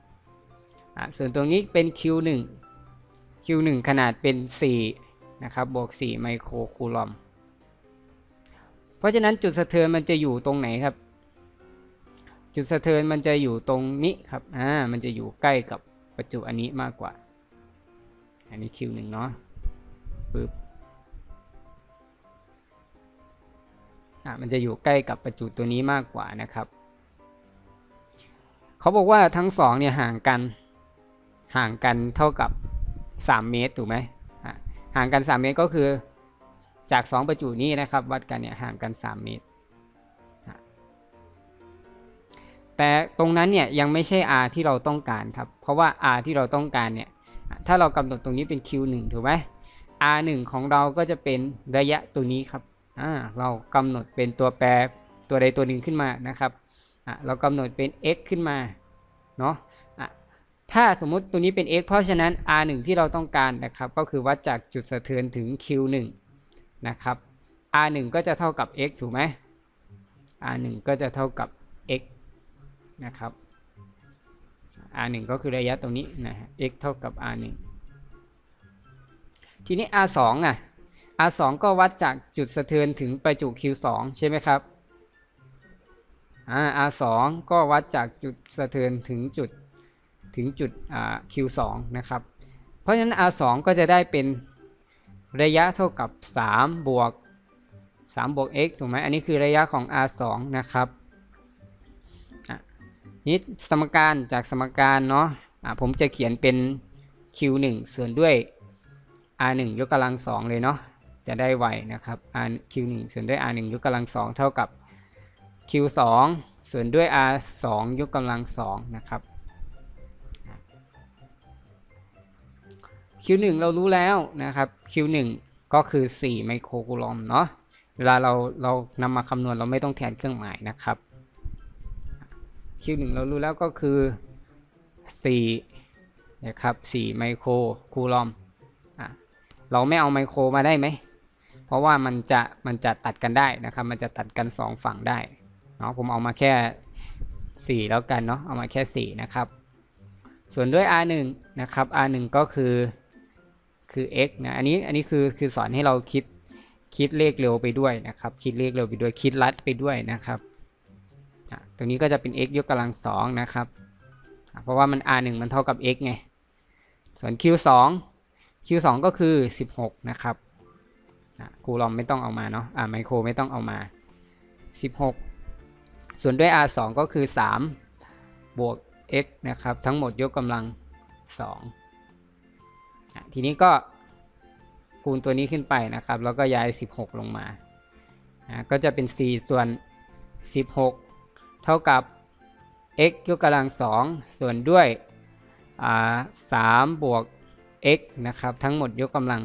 อะส่วนตรงนี้เป็น Q1 Q1 ขนาดเป็น 4 นะครับ บวก 4 ไมโครคูลอม เพราะฉะนั้นจุดสะเทือนมันจะอยู่ตรงไหนครับ จุดสะเทือนมันจะอยู่ตรงนี้ครับ อ่า มันจะอยู่ใกล้กับประจุอันนี้มากกว่า อันนี้ Q1 เนาะปึ๊บอ่ามันจะอยู่ใกล้กับประจุตัวนี้มากกว่านะครับ เขาบอกว่าทั้งสองเนี่ยห่างกัน ห่างกันเท่ากับ 3 เมตรถูกไหมห่างกัน 3 เมตรก็คือจาก 2 ประจุนี้นะครับวัดกันเนี่ยห่างกัน 3 เมตร แต่ตรงนั้นเนี่ยยังไม่ใช่ r ที่เราต้องการครับ เพราะว่า r ที่เราต้องการเนี่ยถ้าเรากำหนดตรงนี้เป็น q1 ถูกไหม r1 ของเราก็จะเป็นระยะตัวนี้ครับเรากำหนดเป็นตัวแปรตัวใดตัวหนึ่งขึ้นมานะครับ อะเรากำหนดเป็น x ขึ้นมาเนาะอะถ้าสมมุติตัวนี้เป็น x เพราะฉะนั้น r1 ที่เราต้องการนะครับ ก็คือวัดจากจุดสะเทือนถึง q1 นะครับ r1 ก็จะเท่ากับ x ถูกไหม r1 ก็จะเท่ากับ x นะครับ r1 ก็คือระยะตรงนี้นะฮะ x เท่ากับ r1 ทีนี้ r2 อะ r2 ก็วัดจากจุดสะเทือนถึงประจุ q2 ใช่ไหมครับ อ่า r2 ก็วัดจากจุดสะเทือนถึงจุดถึงจุดอ่า q2 นะครับ เพราะฉะนั้น r2 ก็จะได้เป็นระยะเท่ากับ 3 บวก 3 บวก x ถูกไหมอันนี้คือระยะของ r2 นะครับอะนี่สมการจากสมการเนาะอะผมจะเขียนเป็น q1 ส่วนด้วย r1 ยกกำลัง 2 เลยเนาะ จะได้ไวนะครับ r q1 ส่วนด้วย r1 ยกกำลัง 2 เท่ากับ q2 ส่วนด้วย r2 ยกกำลัง2นะครับ q1 เรารู้แล้วนะครับ q1 ก็คือ 4 ไมโครคูลอมเนาะเวลาเราเรานำมาคำนวณเราไม่ต้องแทนเครื่องหมายนะครับ q1 เรารู้แล้วก็คือ 4 นะครับ 4 ไมโครคูลอมเราไม่เอาไมโครมาได้ไหม เพราะว่ามันจะมันจะตัดกันได้นะครับ มันจะตัดกัน 2 ฝั่งได้ เนาะผมเอามาแค่ 4 แล้วกันเนาะเอามาแค่ 4 นะครับ ส่วนด้วย r1 นะครับ r1 ก็คือคือ x นะอันนี้อันนี้คือคือสอนให้เราคิดคิดเลขเร็วไปด้วยนะครับ คิดเลขเร็วไปด้วยคิดลัดไปด้วยนะครับอะตรงนี้ก็จะเป็น x ยกกำลังสองนะครับ เพราะว่ามัน r1 มันเท่ากับ x ไง ส่วน q2 q2 ก็คือ 16 นะครับคูลอมไม่ต้องเอามาเนาะอ่าไมโครไม่ต้องเอามา 16 ส่วนด้วย r2 ก็คือ 3 บวก x นะครับ ทั้งหมดยกกำลัง2อะทีนี้ก็คูณตัวนี้ขึ้นไปนะครับ แล้วก็ย้าย 16 ลงมาก็จะเป็น 4 ส่วน 16 เท่ากับ x ยกกำลัง 2 ส่วนด้วยอ่า3บวก x นะครับ ทั้งหมดยกกำลัง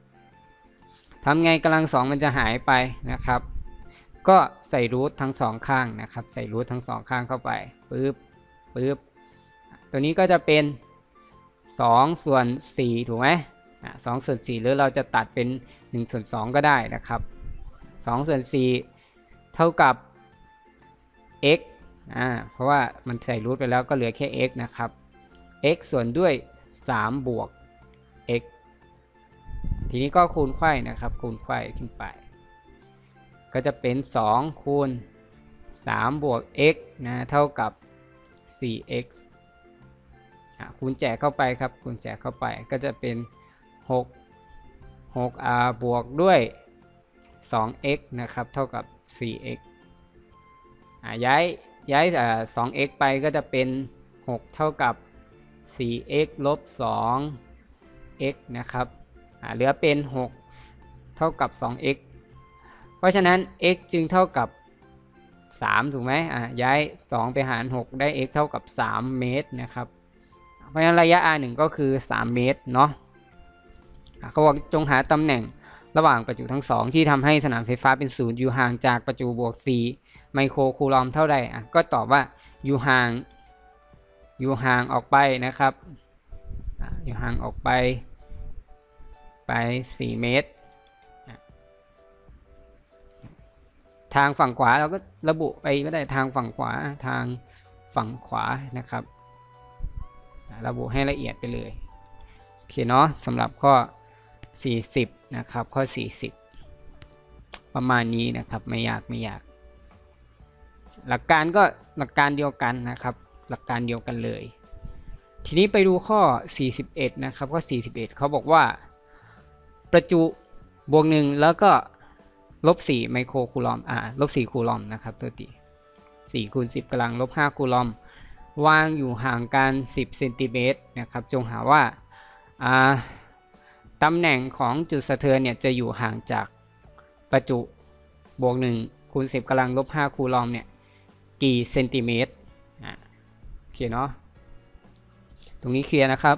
2ทำไงกำลัง 2 มันจะหายไปนะครับ ก็ใส่รูททั้งสองข้างนะครับ ใส่รูททั้งสองข้างเข้าไปปึ๊บปึ๊บตัวนี้ก็จะเป็น2ส่วน4ถูกไหมสอะ2ส่วน4หรือเราจะตัดเป็น1ส่วน2ก็ได้นะครับ2ส่วน4เท่ากับ x อ่าเพราะว่ามันใส่รูทไปแล้วก็เหลือแค่ x นะครับ x ส่วนด้วย 3 บวก x ทีนี้ก็คูณไขว้นะครับ คูณไขว้ขึ้นไป ก็จะเป็น 2 คูณ 3 บวก x นะเท่ากับ 4x คูณแจกเข้าไปครับ คูณแจกเข้าไปก็จะเป็น 6 6r บวกด้วย 2x นะครับ เท่ากับ 4x ย้ายย้าย 2x ไปก็จะเป็น 6 เท่ากับ 4x ลบ 2x นะครับเหลือเป็น 6 เท่ากับ 2x ราะฉะนั้น x จึงเท่ากับ 3 ถูกไหมอะย้าย 2 ไปหาร 6 ได้ x เท่ากับ 3 เมตรนะครับ เพราะฉะนั้นระยะ r 1ก็คือ 3 เมตรเนาะเขาบอกจงหาตำแหน่งระหว่างประจุทั้งสองที่ทำให้สนามไฟฟ้าเป็นศูนย์อยู่ห่างจากประจุบวก 4 ไมโครคูลอมเท่าใดอะก็ตอบว่าอยู่ห่างอยู่ห่างออกไปนะครับอยู่ห่างออกไปไป 4 เมตร ทางฝั่งขวาเราก็ระบุไปก็ได้ทางฝั่งขวาทางฝั่งขวานะครับ ระบุให้ละเอียดไปเลยโอเคเนาะสำหรับข้อ 40 นะครับข้อ 40 ประมาณนี้นะครับไม่ยากไม่ยาก หลักการก็หลักการเดียวกันนะครับ หลักการเดียวกันเลย ทีนี้ไปดูข้อ 41 นะครับข้อ 41 เขาบอกว่า ประจุบวกหนึ่งแล้วก็ ลบ4ไมโครคูลอมอ่าลบ4คูลอมนะครับตัวตี4คูณ10กำลังลบ5คูลอมวางอยู่ห่างกัน 10เซนติเมตรนะครับจงหาว่าอ่าตำแหน่งของจุดสะเทือนเนี่ยจะอยู่ห่างจากประจุบวก1คูณ10กำลังลบ5คูลอมเนี่ยกี่เซนติเมตรอ่าโอเคเนาะตรงนี้เคลียร์นะครับ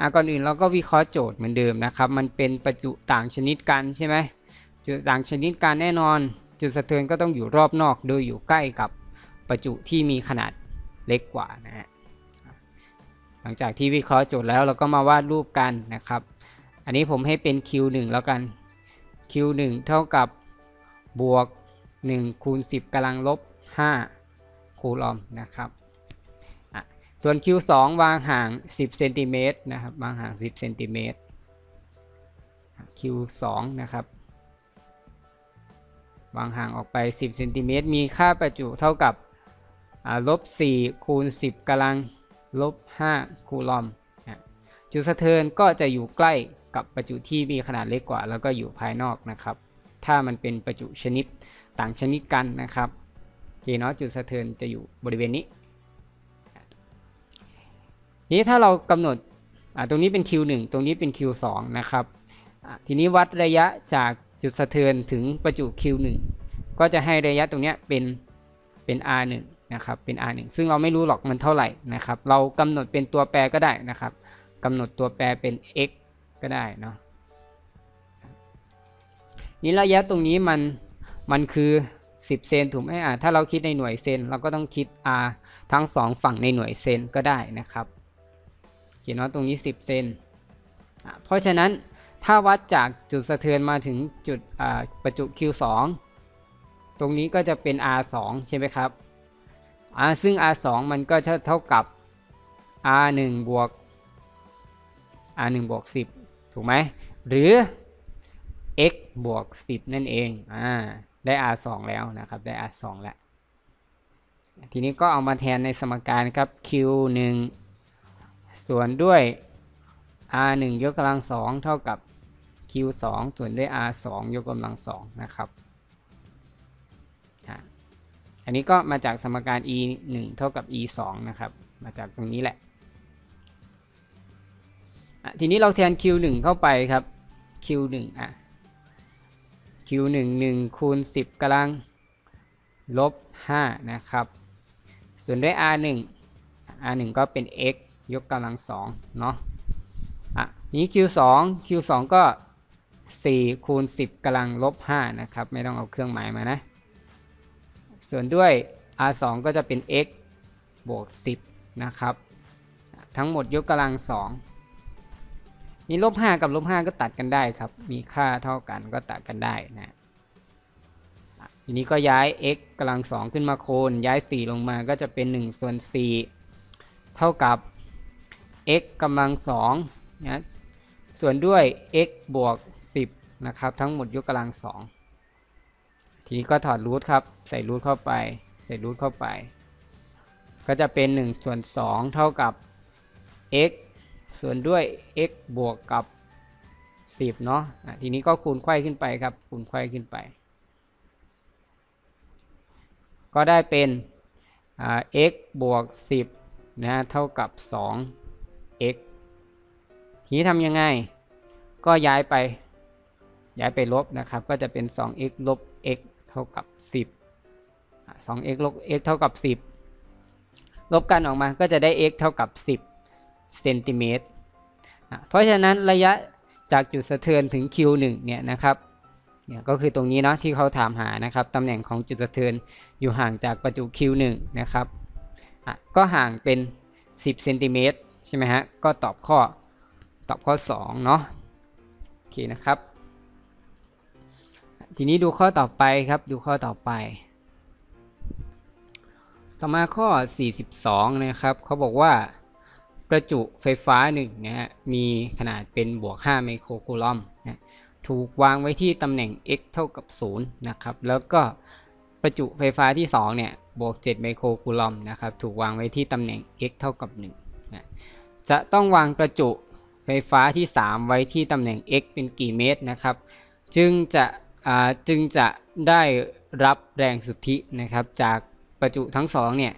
อะก่อนอื่นเราก็วิเคราะห์โจทย์เหมือนเดิมนะครับ มันเป็นประจุต่างชนิดกันใช่ไหม จุดต่างชนิดกันแน่นอน จุดสะเทือนก็ต้องอยู่รอบนอกโดยอยู่ใกล้กับประจุที่มีขนาดเล็กกว่านะฮะหลังจากที่วิเคราะห์โจทย์แล้วเราก็มาวาดรูปกันนะครับ อันนี้ผมให้เป็น Q1 แล้วกัน Q1 เท่ากับบวก1คูณ10กำลังลบ 5 คูลอมนะครับ ส่วน Q2 วางห่าง 10เซนติเมตรนะครับ วางห่าง 10เซนติเมตร Q2 นะครับ วางห่างออกไป 10เซนติเมตรมีค่าประจุเท่ากับลบ4คูณ 10กำลังลบ5คูลอมจุดสะเทือนก็จะอยู่ใกล้กับประจุที่มีขนาดเล็กกว่า แล้วก็อยู่ภายนอกนะครับ ถ้ามันเป็นประจุชนิดต่างชนิดกันนะครับเคเนาะจุดสะเทือนจะอยู่บริเวณนี้นี้ถ้าเรากำหนดตรงนี้เป็น Q1 ตรงนี้เป็น Q2 นะครับทีนี้วัดระยะจาก จุดสะเทือนถึงประจุ Q1 ก็จะให้ระยะตรงนี้เป็นเป็น R1 นะครับเป็น R1 ซึ่งเราไม่รู้หรอกมันเท่าไหร่นะครับ เรากำหนดเป็นตัวแปรก็ได้นะครับกำหนดตัวแปรเป็น x ก็ได้เนาะนี่ระยะตรงนี้มันมันคือ 10 เซนถูกไหมอ่าถ้าเราคิดในหน่วยเซนเราก็ต้องคิด r ทั้ง 2 ฝั่งในหน่วยเซนก็ได้นะครับ เขียนว่าตรงนี้ 10 เซนเพราะฉะนั้น ถ้าวัดจากจุดสะเทือนมาถึงจุดประจุ q2 ตรงนี้ก็จะเป็น r2 ใช่ไหมครับซึ่ง r2 มันก็จะเท่ากับ r1 บวก r1 บวก 10 ถูกไหม หรือ x บวก 10 นั่นเองอ่าได้ r2 แล้วนะครับ ได้ r2 แล้ว ทีนี้ก็เอามาแทนในสมการครับ q1 ส่วนด้วย r1 ยกกำลัง 2 เท่ากับ q2 ส่วนด้วย r2 ยกกำลัง2นะครับ อันนี้ก็มาจากสมการ e 1เท่ากับ e 2นะครับ มาจากตรงนี้แหละ ทีนี้เราแทน q 1เข้าไปครับ q 1อะ q 1 1คูณ10กำลังลบ5นะครับ ส่วนด้วย r 1 r 1ก็เป็น x ยกกำลัง2เนาะอะนี้ q 2 q 2ก็ 4คูณ10กำลังลบ5นะครับไม่ต้องเอาเครื่องหมายมานะส่วนด้วย r 2ก็จะเป็น x บวก 10 นะครับ ทั้งหมดยกกำลัง 2 นี่ลบ 5 กับลบ 5 ก็ตัดกันได้ครับ มีค่าเท่ากันก็ตัดกันได้นะทีนี้ก็ย้าย x กำลัง 2 ขึ้นมาโคนย้าย 4 ลงมาก็จะเป็น1ส่วน4เท่ากับ x กำลัง2นะส่วนด้วย x บวก นะครับ ทั้งหมดยกกำลัง2ทีนี้ก็ถอดรูทครับ ใส่รูทเข้าไป ใส่รูทเข้าไป ก็จะเป็น1ส่วน2เท่ากับ x ส่วนด้วย x บวกกับ 10 เนาะะทีนี้ก็คูณไขว้ขึ้นไปครับ คูณไขว้ขึ้นไป ก็ได้เป็น x บวก 10 นะเท่ากับ 2x ทีนี้ทำยังไง ก็ย้ายไป ย้ายไปลบนะครับ ก็จะเป็น 2x ลบ x เท่ากับ 10 2x ลบ x เท่ากับ 10 ลบกันออกมาก็จะได้ x เท่ากับ 10เซนติเมตรเพราะฉะนั้นระยะจากจุดสะเทือนถึง q1 เนี่ยนะครับเนี่ยก็คือตรงนี้เนาะที่เขาถามหานะครับตำแหน่งของจุดสะเทือนอยู่ห่างจากประจุ q1 นะครับก็ห่างเป็น 10เซนติเมตรใช่ไหมฮะก็ตอบข้อตอบข้อ2เนาะโอเคนะครับ ทีนี้ดูข้อต่อไปครับ ดูข้อต่อไป ต่อมาข้อ 42 นะครับ เขาบอกว่าประจุไฟฟ้าหนึ่งนะฮะ มีขนาดเป็นบวก 5 ไมโครคูลอมนะถูกวางไว้ที่ตำแหน่ง x เท่ากับ 0 นะครับ แล้วก็ประจุไฟฟ้าที่ 2 เนี่ย บวก 7 ไมโครคูลอมนะครับ ถูกวางไว้ที่ตำแหน่ง x เท่ากับ1นะจะต้องวางประจุไฟฟ้าที่ 3 ไว้ที่ตำแหน่ง x เป็นกี่เมตรนะครับ จึงจะ จึงจะได้รับแรงสุทธินะครับจากประจุทั้งสองเนี่ย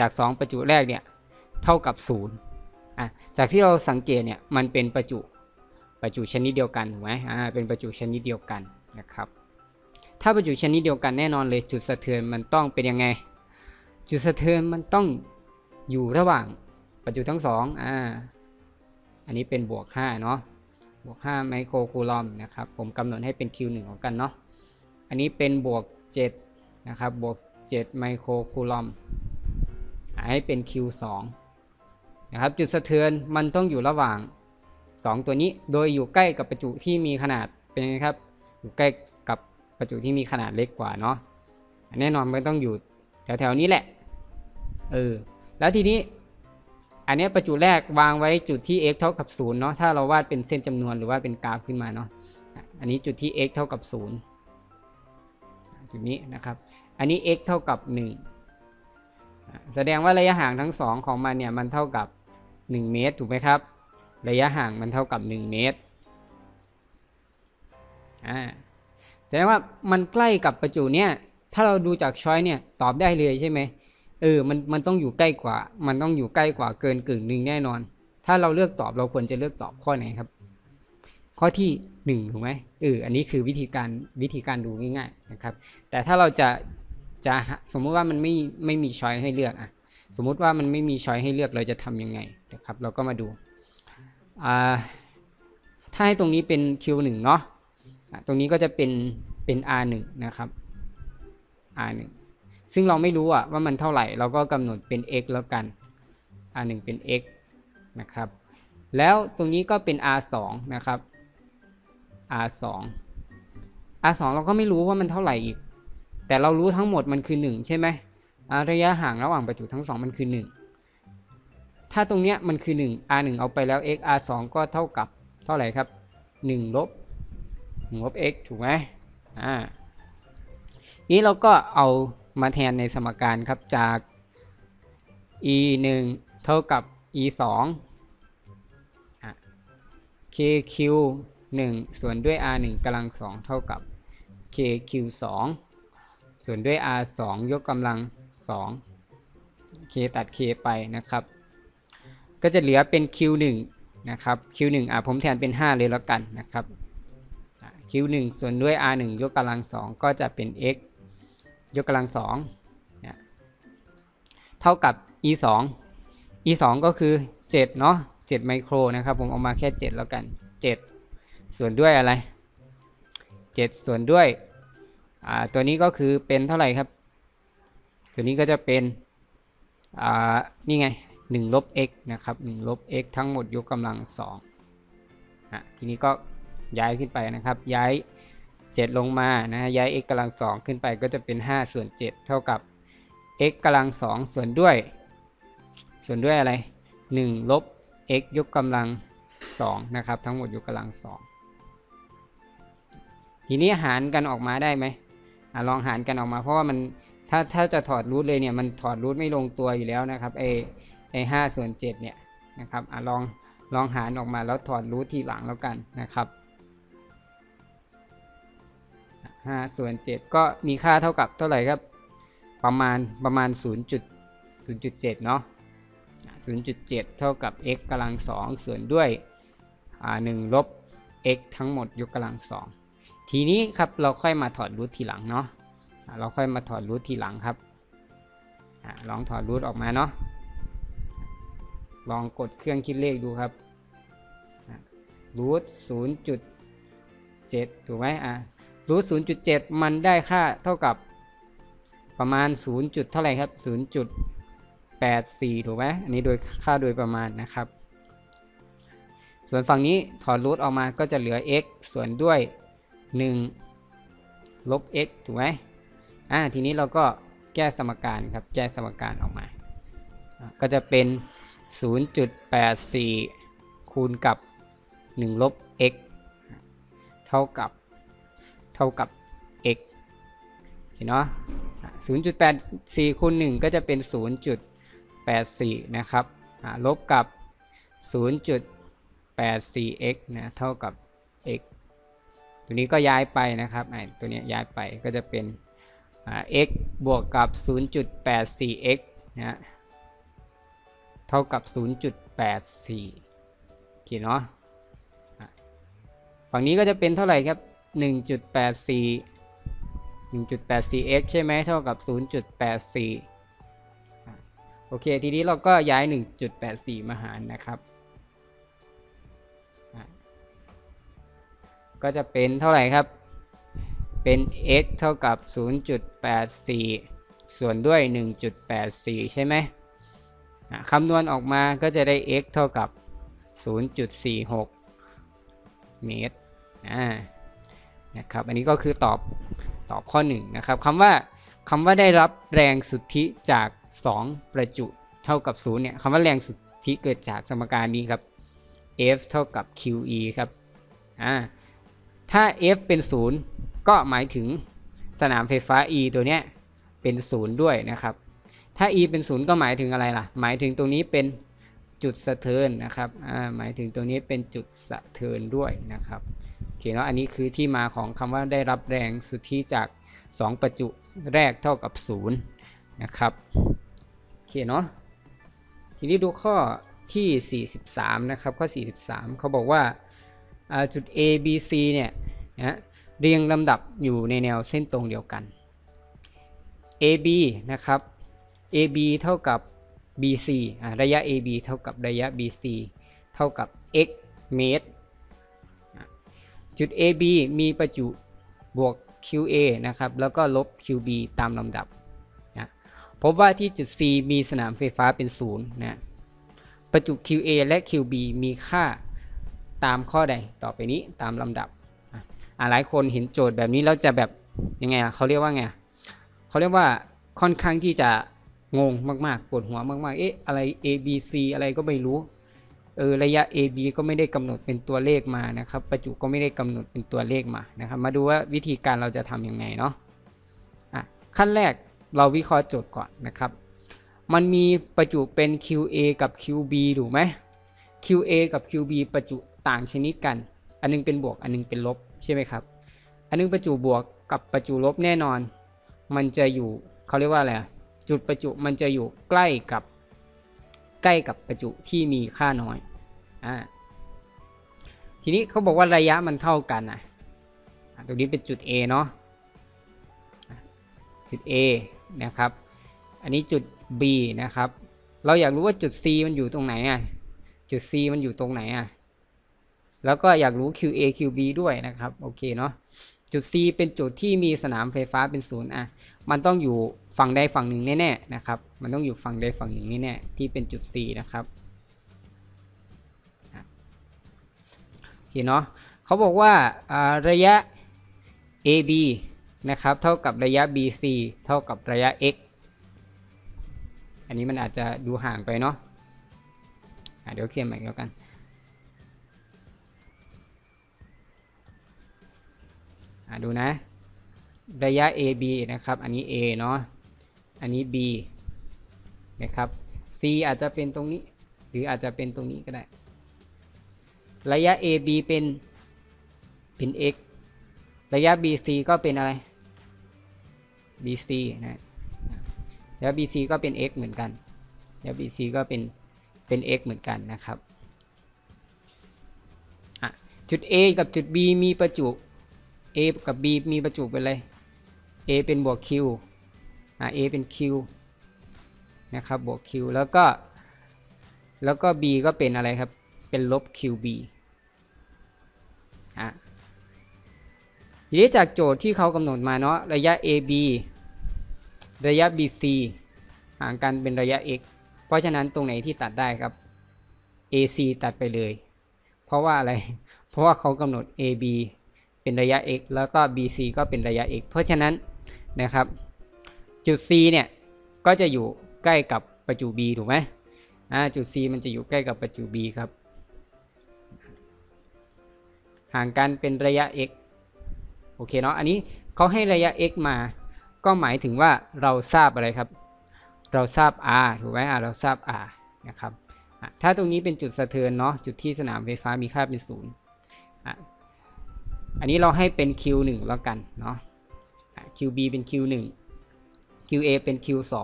จาก 2 ประจุแรกเนี่ยเท่ากับ0อะจากที่เราสังเกตเนี่ยมันเป็นประจุประจุชนิดเดียวกันถูกไหมอ่าเป็นประจุชนิดเดียวกันนะครับถ้าประจุชนิดเดียวกันแน่นอนเลยจุดสะเทือนมันต้องเป็นยังไง จุดสะเทือนมันต้องอยู่ระหว่างประจุทั้งสองอ่าอันนี้เป็นบวก5เนาะ บวก5ไมโครคูลอมนะครับ ผมกำหนดให้เป็น Q1 ของกันเนาะ อันนี้เป็นบวก7นะครับ บวก7ไมโครคูลอม ให้เป็น Q2 นะครับ จุดสะเทือนมันต้องอยู่ระหว่าง 2 ตัวนี้ โดยอยู่ใกล้กับประจุที่มีขนาดเป็นไงครับ อยู่ใกล้กับประจุที่มีขนาดเล็กกว่าเนาะ แน่นอนมันต้องอยู่แถวๆนี้แหละ เออ แล้วทีนี้ อันนี้ประจุแรกวางไว้จุดที่ x เท่ากับ0เนาะถ้าเราวาดเป็นเส้นจำนวนหรือว่าเป็นกราฟขึ้นมาเนาะอันนี้จุดที่ x เท่ากับ0จุดนี้นะครับ อันนี้ x เท่ากับ 1 แสดงว่าระยะห่างทั้งสองของมันเนี่ยมันเท่ากับ 1 เมตรถูกไหมครับ ระยะห่างมันเท่ากับ 1 เมตรอ่าแสดงว่ามันใกล้กับประจุเนี่ยถ้าเราดูจากช้อยเนี่ยตอบได้เลยใช่ไหม เออมันมันต้องอยู่ใกล้กว่า มันต้องอยู่ใกล้กว่าเกินกึ่งหนึ่งแน่นอน ถ้าเราเลือกตอบเราควรจะเลือกตอบข้อไหนครับ ข้อที่หนึ่งถูกไหมเอออันนี้คือวิธีการวิธีการดูง่ายๆนะครับ แต่ถ้าเราจะจะสมมุติว่ามันไม่ไม่มีช้อยให้เลือกอะสมมุติว่ามันไม่มีช้อยให้เลือกเราจะทำยังไงนะครับ เราก็มาดูอ่าถ้าให้ตรงนี้เป็น Q1 เนาะตรงนี้ก็จะเป็นเป็น R1 นะครับ R1 ซึ่งเราไม่รู้อะว่ามันเท่าไหร่เราก็กำหนดเป็น x แล้วกัน R1 เป็น x นะครับ แล้วตรงนี้ก็เป็น R2 นะครับ R2 R2 เราก็ไม่รู้ว่ามันเท่าไหร่อีก แต่เรารู้ทั้งหมดมันคือ 1 ใช่ไหมระยะห่างระหว่างประจุทั้งสองมันคือ 1 ถ้าตรงเนี้ยมันคือ 1 R1 เอาไปแล้ว x R2 ก็เท่ากับเท่าไหร่ครับ 1 ลบ1ลบ x ถูกไหมอ่านี้เราก็เอา มาแทนในสมการครับจาก e 1เท่ากับ e 2 kq 1ส่วนด้วย r 1กำลัง2เท่ากับ kq 2ส่วนด้วย r 2ยกกำลัง2 k ตัด k ไปนะครับ ก็จะเหลือเป็น q 1นะครับ q 1อะผมแทนเป็น 5 เลยแล้วกันนะครับ q 1ส่วนด้วย r 1ยกกำลัง2ก็จะเป็น x ยกกำลังสองเนี่ยเท่ากับ e 2 e 2ก็คือ 7 เนาะ7ไมโครนะครับ ผมเอามาแค่ 7 แล้วกัน 7 ส่วนด้วยอะไร 7 ส่วนด้วยตัวนี้ก็คือเป็นเท่าไหร่ครับ ตัวนี้ก็จะเป็นอ่านี่ไง1ลบ x นะครับ1ลบ x ทั้งหมดยกกำลัง2อะทีนี้ก็ย้ายขึ้นไปนะครับ ย้าย 7 ลงมานะฮะย้าย x กำลัง 2 ขึ้นไปก็จะเป็น 5 ส่วน 7 เท่ากับ x กำลัง 2 ส่วนด้วย ส่วนด้วยอะไร 1 ลบ x ยกกำลัง 2 นะครับ ทั้งหมดยกกำลัง 2 ทีนี้หารกันออกมาได้ไหมอลองหารกันออกมาเพราะว่ามันถ้าถ้าจะถอดรูทเลยเนี่ยมันถอดรูทไม่ลงตัวอยู่แล้วนะครับไอไอห้าส่วนเจ็ดเนี่ยนะครับอลองลองหารออกมาแล้วถอดรูททีหลังแล้วกันนะครับ 5ส่วน 7 ก็มีค่าเท่ากับเท่าไหร่ครับประมาณประมาณ 0.0.7 เนาะ0.7 เท่ากับ x กำลัง 2 ส่วนด้วย1ลบ x ทั้งหมดยกกำลัง 2 ทีนี้ครับเราค่อยมาถอดรูททีหลังเนาะเราค่อยมาถอดรูททีหลังครับอลองถอดรูทออกมาเนาะลองกดเครื่องคิดเลขดูครับรูท0.7 ถูกไหมอะ รูท0.7มันได้ค่าเท่ากับประมาณ 0. จุดเท่าไหร่ครับ0.84ถูกไหมอันนี้โดยค่าโดยประมาณนะครับ ส่วนฝั่งนี้ถอดรูทออกมาก็จะเหลือ x ส่วนด้วย 1 ลบ x ถูกไหมอ่าทีนี้เราก็แก้สมการครับ แก้สมการออกมา ก็จะเป็น 0.84 คูณกับ 1 ลบ x เท่ากับ เท่ากับ x เห็นเนาะ0.84คูณ1ก็จะเป็น 0.84 นะครับ ลบกับ 0.84x นะ เท่ากับ x ตัวนี้ก็ย้ายไปนะครับ ตัวนี้ย้ายไปก็จะเป็น x บวกกับ 0.84x นะ เท่ากับ 0.84 โอเคเนาะ ฝั่งนี้ก็จะเป็นเท่าไหร่ครับ 1.84 1.84x ใช่ไหมเท่ากับ 0.84 โอเค ทีนี้เราก็ย้าย 1.84 มาหารนะครับ ก็จะเป็นเท่าไหร่ครับ เป็น x เท่ากับ 0.84 ส่วนด้วย 1.84 ใช่ไหมคำนวณออกมาก็จะได้ x เท่ากับ 0.46 เมตร อ่า นะครับ อันนี้ก็คือตอบตอบข้อ1นะครับคำว่าคำว่าได้รับแรงสุทธิจาก 2 ประจุเท่ากับ0เนี่ยคำว่าแรงสุทธิเกิดจากสมการนี้ครับ F เท่ากับ QE ครับอ่าถ้า F เป็น 0 ก็หมายถึงสนามไฟฟ้า E ตัวเนี้ยเป็น 0 ด้วยนะครับ ถ้า E เป็น 0 ก็หมายถึงอะไรล่ะ หมายถึงตรงนี้เป็นจุดสะเทินนะครับอ่าหมายถึงตรงนี้เป็นจุดสะเทินด้วยนะครับ เคเนาะอันนี้คือที่มาของคำว่าได้รับแรงสุทธิจาก 2 ประจุแรกเท่ากับ 0 นะครับโอเคเนาะทีนี้ดูข้อที่ 43 นะครับ ข้อ 43 เขาบอกว่าจุด A B C เนี่ยนะเรียงลำดับอยู่ในแนวเส้นตรงเดียวกัน AB นะครับ AB เท่ากับ BC ระยะ AB เท่ากับระยะ BC เท่ากับ x เมตร จุด AB มีประจุบวก QA นะครับแล้วก็ลบ QB ตามลำดับนะพบว่าที่จุด C มีสนามไฟฟ้าเป็นศูนย์นะประจุ QA และ QB มีค่าตามข้อใดต่อไปนี้ตามลำดับอ่าหลายคนเห็นโจทย์แบบนี้แล้วจะแบบยังไงล่ะเขาเรียกว่าไงเขาเรียกว่าค่อนข้างที่จะงงมากๆปวดหัวมากๆ เอ๊ะอะไร A B C อะไรก็ไม่รู้ เออระยะ AB ก็ไม่ได้กำหนดเป็นตัวเลขมานะครับ ประจุก็ไม่ได้กำหนดเป็นตัวเลขมานะครับ มาดูว่าวิธีการเราจะทำยังไงเนาะอะขั้นแรกเราวิเคราะห์โจทย์ก่อนนะครับ มันมีประจุเป็น QA กับ QB ถูกไหม QA กับ QB ประจุต่างชนิดกัน อันนึงเป็นบวก อันนึงเป็นลบใช่ไหมครับ อันนึงประจุบวกกับประจุลบแน่นอน มันจะอยู่เขาเรียกว่าอะไรจุดประจุมันจะอยู่ใกล้กับใกล้กับประจุที่มีค่าน้อย อ่าทีนี้เขาบอกว่าระยะมันเท่ากันอะตรงนี้เป็นจุด A เนาะจุด A นะครับ อันนี้จุด B นะครับ เราอยากรู้ว่าจุด C มันอยู่ตรงไหนอะจุด C มันอยู่ตรงไหนอะแล้วก็อยากรู้ QA QB ด้วยนะครับ โอเคเนาะจุด C เป็นจุดที่มีสนามไฟฟ้าเป็นศูนย์อะ มันต้องอยู่ฝั่งใดฝั่งหนึ่งแน่ๆนะครับ มันต้องอยู่ฝั่งใดฝั่งหนึ่งแน่ๆที่เป็นจุด C นะครับ โอเคเนาะเขาบอกว่าระยะ AB นะครับ เท่ากับระยะ BC เท่ากับระยะ x อันนี้มันอาจจะดูห่างไปเนาะะเดี๋ยวเขียนใหม่แล้วกัน ดูนะ ระยะ AB นะครับ อันนี้ A เนาะ อันนี้ B นะครับ C อาจจะเป็นตรงนี้ หรืออาจจะเป็นตรงนี้ก็ได้ ระยะ AB เป็นเป็น x ระยะ BC ก็เป็นอะไร BC นะแล้ว BC ก็เป็น x เหมือนกันแล้ว BC ก็เป็นเป็น x เหมือนกันนะครับจุด A กับจุด B มีประจุ A กับ B มีประจุเป็นอะไร A เป็นบวก Q อ่า A เป็น Q นะครับบวก Q แล้วก็แล้วก็ B ก็เป็นอะไรครับ เป็นลบ QB ะทีนี้จากโจทย์ที่เขากำหนดมาเนาะระยะ AB ระยะ BC ห่างกันเป็นระยะ x เพราะฉะนั้นตรงไหนที่ตัดได้ครับ AC ตัดไปเลย เพราะว่าอะไร เพราะว่าเขากำหนด AB เป็นระยะ x แล้วก็ BC ก็เป็นระยะ x เพราะฉะนั้นนะครับ จุด C เนี่ย ก็จะอยู่ใกล้กับประจุ B ถูกไหมอ่าจุด C มันจะอยู่ใกล้กับประจุ B ครับ ห่างกันเป็นระยะ x โอเคเนาะอันนี้เขาให้ระยะ x มา ก็หมายถึงว่าเราทราบอะไรครับ เราทราบ r ถูกไหมอ่าเราทราบ r นะครับถ้าตรงนี้เป็นจุดสะเทือนเนาะจุดที่สนามไฟฟ้ามีค่าเป็นศูนย์อันนี้เราให้เป็น q1 แล้วกันเนาะ qb เป็น q1 qa เป็น q2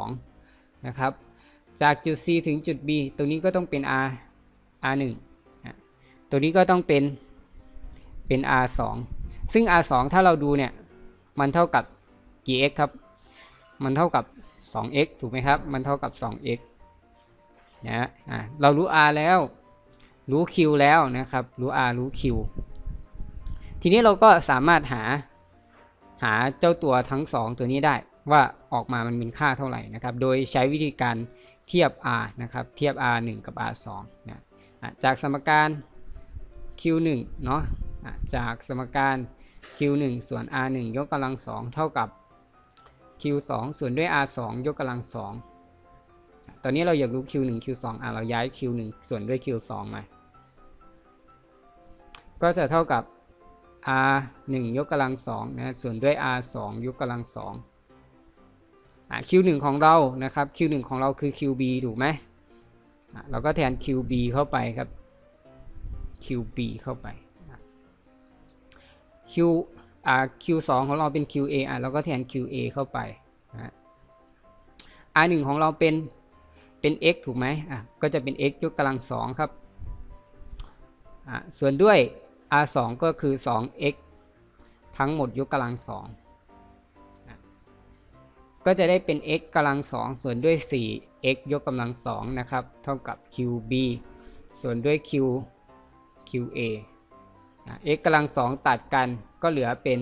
นะครับจากจุด c ถึงจุด b ตรงนี้ก็ต้องเป็น r r1 ตัวนี้ก็ต้องเป็น เป็น r2 ซึ่ง r2 ถ้าเราดูเนี่ย มันเท่ากับกี่ x ครับ มันเท่ากับ 2x ถูกไหมครับ มันเท่ากับ 2x นะอะเรารู้ r แล้ว รู้ q แล้วนะครับ รู้ r รู้ q ทีนี้เราก็สามารถหาหาเจ้าตัวทั้ง 2 ตัวนี้ได้ว่าออกมามันมีค่าเท่าไหร่นะครับ โดยใช้วิธีการเทียบ r นะครับ เทียบ r 1 กับ r 2นะจากสมการ q 1เนาะ จากสมการ q 1 ส่วน r 1 ยกกำลัง2เท่ากับ q 2 ส่วนด้วย r 2 ยกกำลัง2ตอนนี้เราอยากรู้ q 1 q 2 อะเราย้าย q 1 ส่วนด้วย q 2 มา ก็จะเท่ากับ r 1ยกกำลัง2นะส่วนด้วย r 2ยกกำลัง2อะ q 1ของเรานะครับ q 1ของเราคือ qb ถูกไหมเราก็แทน qb เข้าไปครับ qb เข้าไป q อ่า q 2 ของเราเป็น qa อะเราก็แทน qa เข้าไปนะ r 1 ของเราเป็นเป็น x ถูกไหมอะก็จะเป็น x ยกกำลัง2ครับอะส่วนด้วย r 2 ก็คือ 2x ทั้งหมดยกกำลัง2นะก็จะได้เป็น x กำลัง2ส่วนด้วย 4x ยกกำลัง2นะครับ เท่ากับ qb ส่วนด้วย q qa x กำลัง2ตัดกันก็เหลือเป็น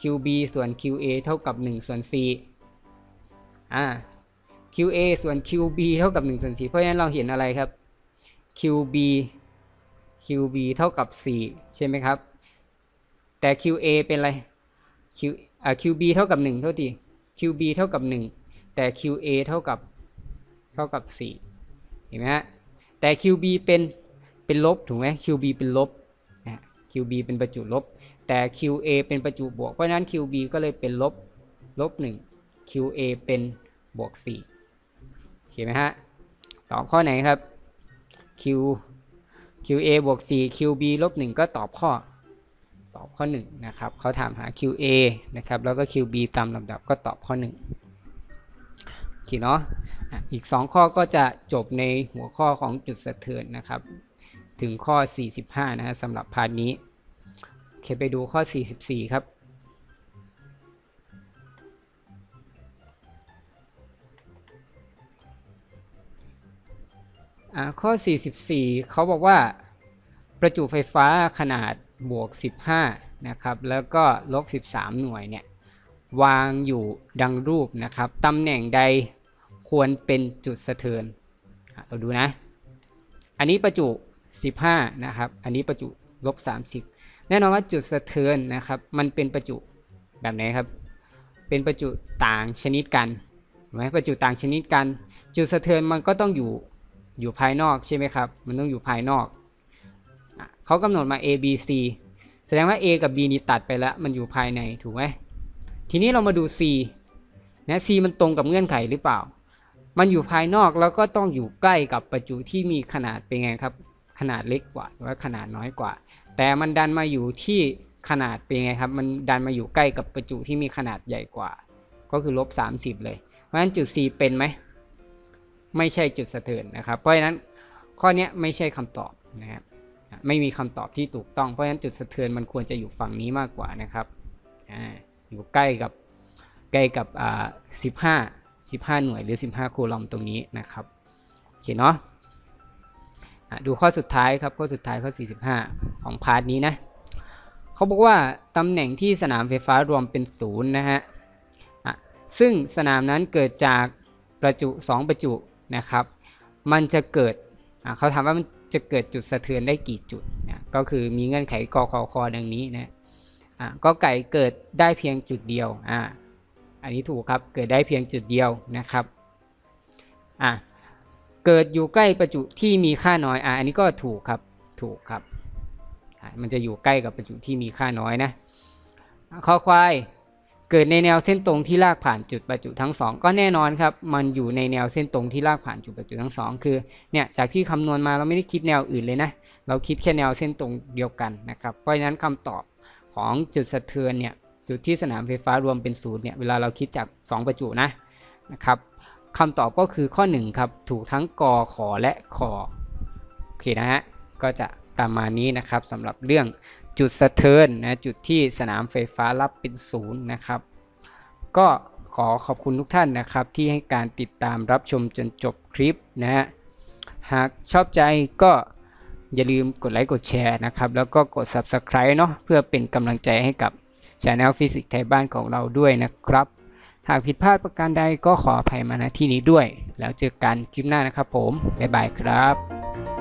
qb ส่วน qa เท่ากับ 1 ส่วน4อ่า qa ส่วน qb เท่ากับ 1 ส่วน 4 เพราะฉะนั้นเราเห็นอะไรครับ qb qb เท่ากับ 4 ใช่ไหมครับ แต่ qa เป็นอะไร q อ่า qb เท่ากับ 1 เท่าที qb เท่ากับ 1 แต่ qa เท่ากับเท่ากับ 4 เห็นไหมฮะ แต่ qb เป็นเป็นลบถูกไหม qb เป็นลบ QB เป็นประจุลบ แต่ QA เป็นประจุบวก เพราะฉะนั้น QB ก็เลยเป็นลบลบ 1 QA เป็นบวก4โอเคไหมฮะ ตอบข้อไหนครับ Q QA บวก4 QB ลบ1ก็ตอบข้อ ตอบข้อ1นะครับเขาถามหา QA นะครับแล้วก็ QB ตามลำดับก็ตอบข้อ1โอเคเนาะอีก 2 ข้อก็จะจบในหัวข้อของจุดสะเทินนะครับ ถึงข้อ 45 นะฮะสำหรับ part นี้โอเคไปดูข้อ 44 ครับข้อ 44 เขาบอกว่าประจุไฟฟ้าขนาดบวก 15 นะครับ แล้วก็ลบ 13 หน่วยเนี่ย วางอยู่ดังรูปนะครับ ตำแหน่งใดควรเป็นจุดสะเทือนเราดูนะ อันนี้ประจุ 15นะครับอันนี้ประจุลบ30 แน่นอนว่าจุดสะเทือนนะครับมันเป็นประจุแบบไหนครับ เป็นประจุต่างชนิดกันไหมประจุต่างชนิดกัน จุดสะเทือนมันก็ต้องอยู่อยู่ภายนอกใช่ไหมครับ มันต้องอยู่ภายนอก เขากำหนดมา A B C แสดงว่า A กับ B นี่ตัดไปแล้ว มันอยู่ภายในถูกไหมทีนี้เรามาดู C นะ C มันตรงกับเงื่อนไขหรือเปล่า มันอยู่ภายนอกแล้วก็ต้องอยู่ใกล้กับประจุที่มีขนาดเป็นไงครับ ขนาดเล็กกว่าหรือว่าขนาดน้อยกว่า แต่มันดันมาอยู่ที่ขนาดเป็นไงครับ มันดันมาอยู่ใกล้กับประจุที่มีขนาดใหญ่กว่า ก็คือลบ30 เลย เพราะฉะนั้นจุด C เป็นไหม ไม่ใช่จุดสะเทือนนะครับ เพราะฉะนั้นข้อนี้ไม่ใช่คำตอบนะครับ ไม่มีคำตอบที่ถูกต้อง เพราะฉะนั้นจุดสะเทือนมันควรจะอยู่ฝั่งนี้มากกว่านะครับออยู่ใกล้กับใกล้กับอ่า15 15 หน่วยหรือ 15 คูลอมตรงนี้นะครับ โอเคเนาะ ดูข้อสุดท้ายครับข้อสุดท้ายข้อ 45 ของพาร์ทนี้นะเขาบอกว่าตำแหน่งที่สนามไฟฟ้ารวมเป็นศูนย์นะฮะซึ่งสนามนั้นเกิดจากประจุ 2 ประจุนะครับ มันจะเกิดเขาถามว่ามันจะเกิดจุดสะเทือนได้กี่จุดนะก็คือมีเงื่อนไขกคคดังนี้นะก็ไก่เกิดได้เพียงจุดเดียวอ่าอันนี้ถูกครับเกิดได้เพียงจุดเดียวนะครับอ่า เกิดอยู่ใกล้ประจุที่มีค่าน้อยอะอันนี้ก็ถูกครับถูกครับ มันจะอยู่ใกล้กับประจุที่มีค่าน้อยนะข้อควายเกิดในแนวเส้นตรงที่ลากผ่านจุดประจุทั้งสองก็แน่นอนครับ มันอยู่ในแนวเส้นตรงที่ลากผ่านจุดประจุทั้งสองคือเนี่ยจากที่คำนวณมาเราไม่ได้คิดแนวอื่นเลยนะ เราคิดแค่แนวเส้นตรงเดียวกันนะครับ เพราะฉะนั้นคำตอบของจุดสะเทือนเนี่ยจุดที่สนามไฟฟ้ารวมเป็นศูนย์เนี่ยเวลาเราคิดจาก 2 ประจุนะนะครับ คำตอบก็คือข้อ1ครับถูกทั้งกอขอและคอโอเคนะฮะก็จะประมาณนี้นะครับสำหรับเรื่องจุดสะเทือนนะจุดที่สนามไฟฟ้ารับเป็นศูนย์นะครับ ก็ขอขอบคุณทุกท่านนะครับ ที่ให้การติดตามรับชมจนจบคลิปนะฮะหากชอบใจก็อย่าลืมกดไลค์กดแชร์นะครับ แล้วก็กด Subscribe เนาะเพื่อเป็นกำลังใจให้กับ Channel ฟิสิกส์ไทยบ้านของเราด้วยนะครับ หากผิดพลาดประการใดก็ขออภัยมาณที่นี้ด้วย แล้วเจอกันคลิปหน้านะครับผม บ๊ายบายครับ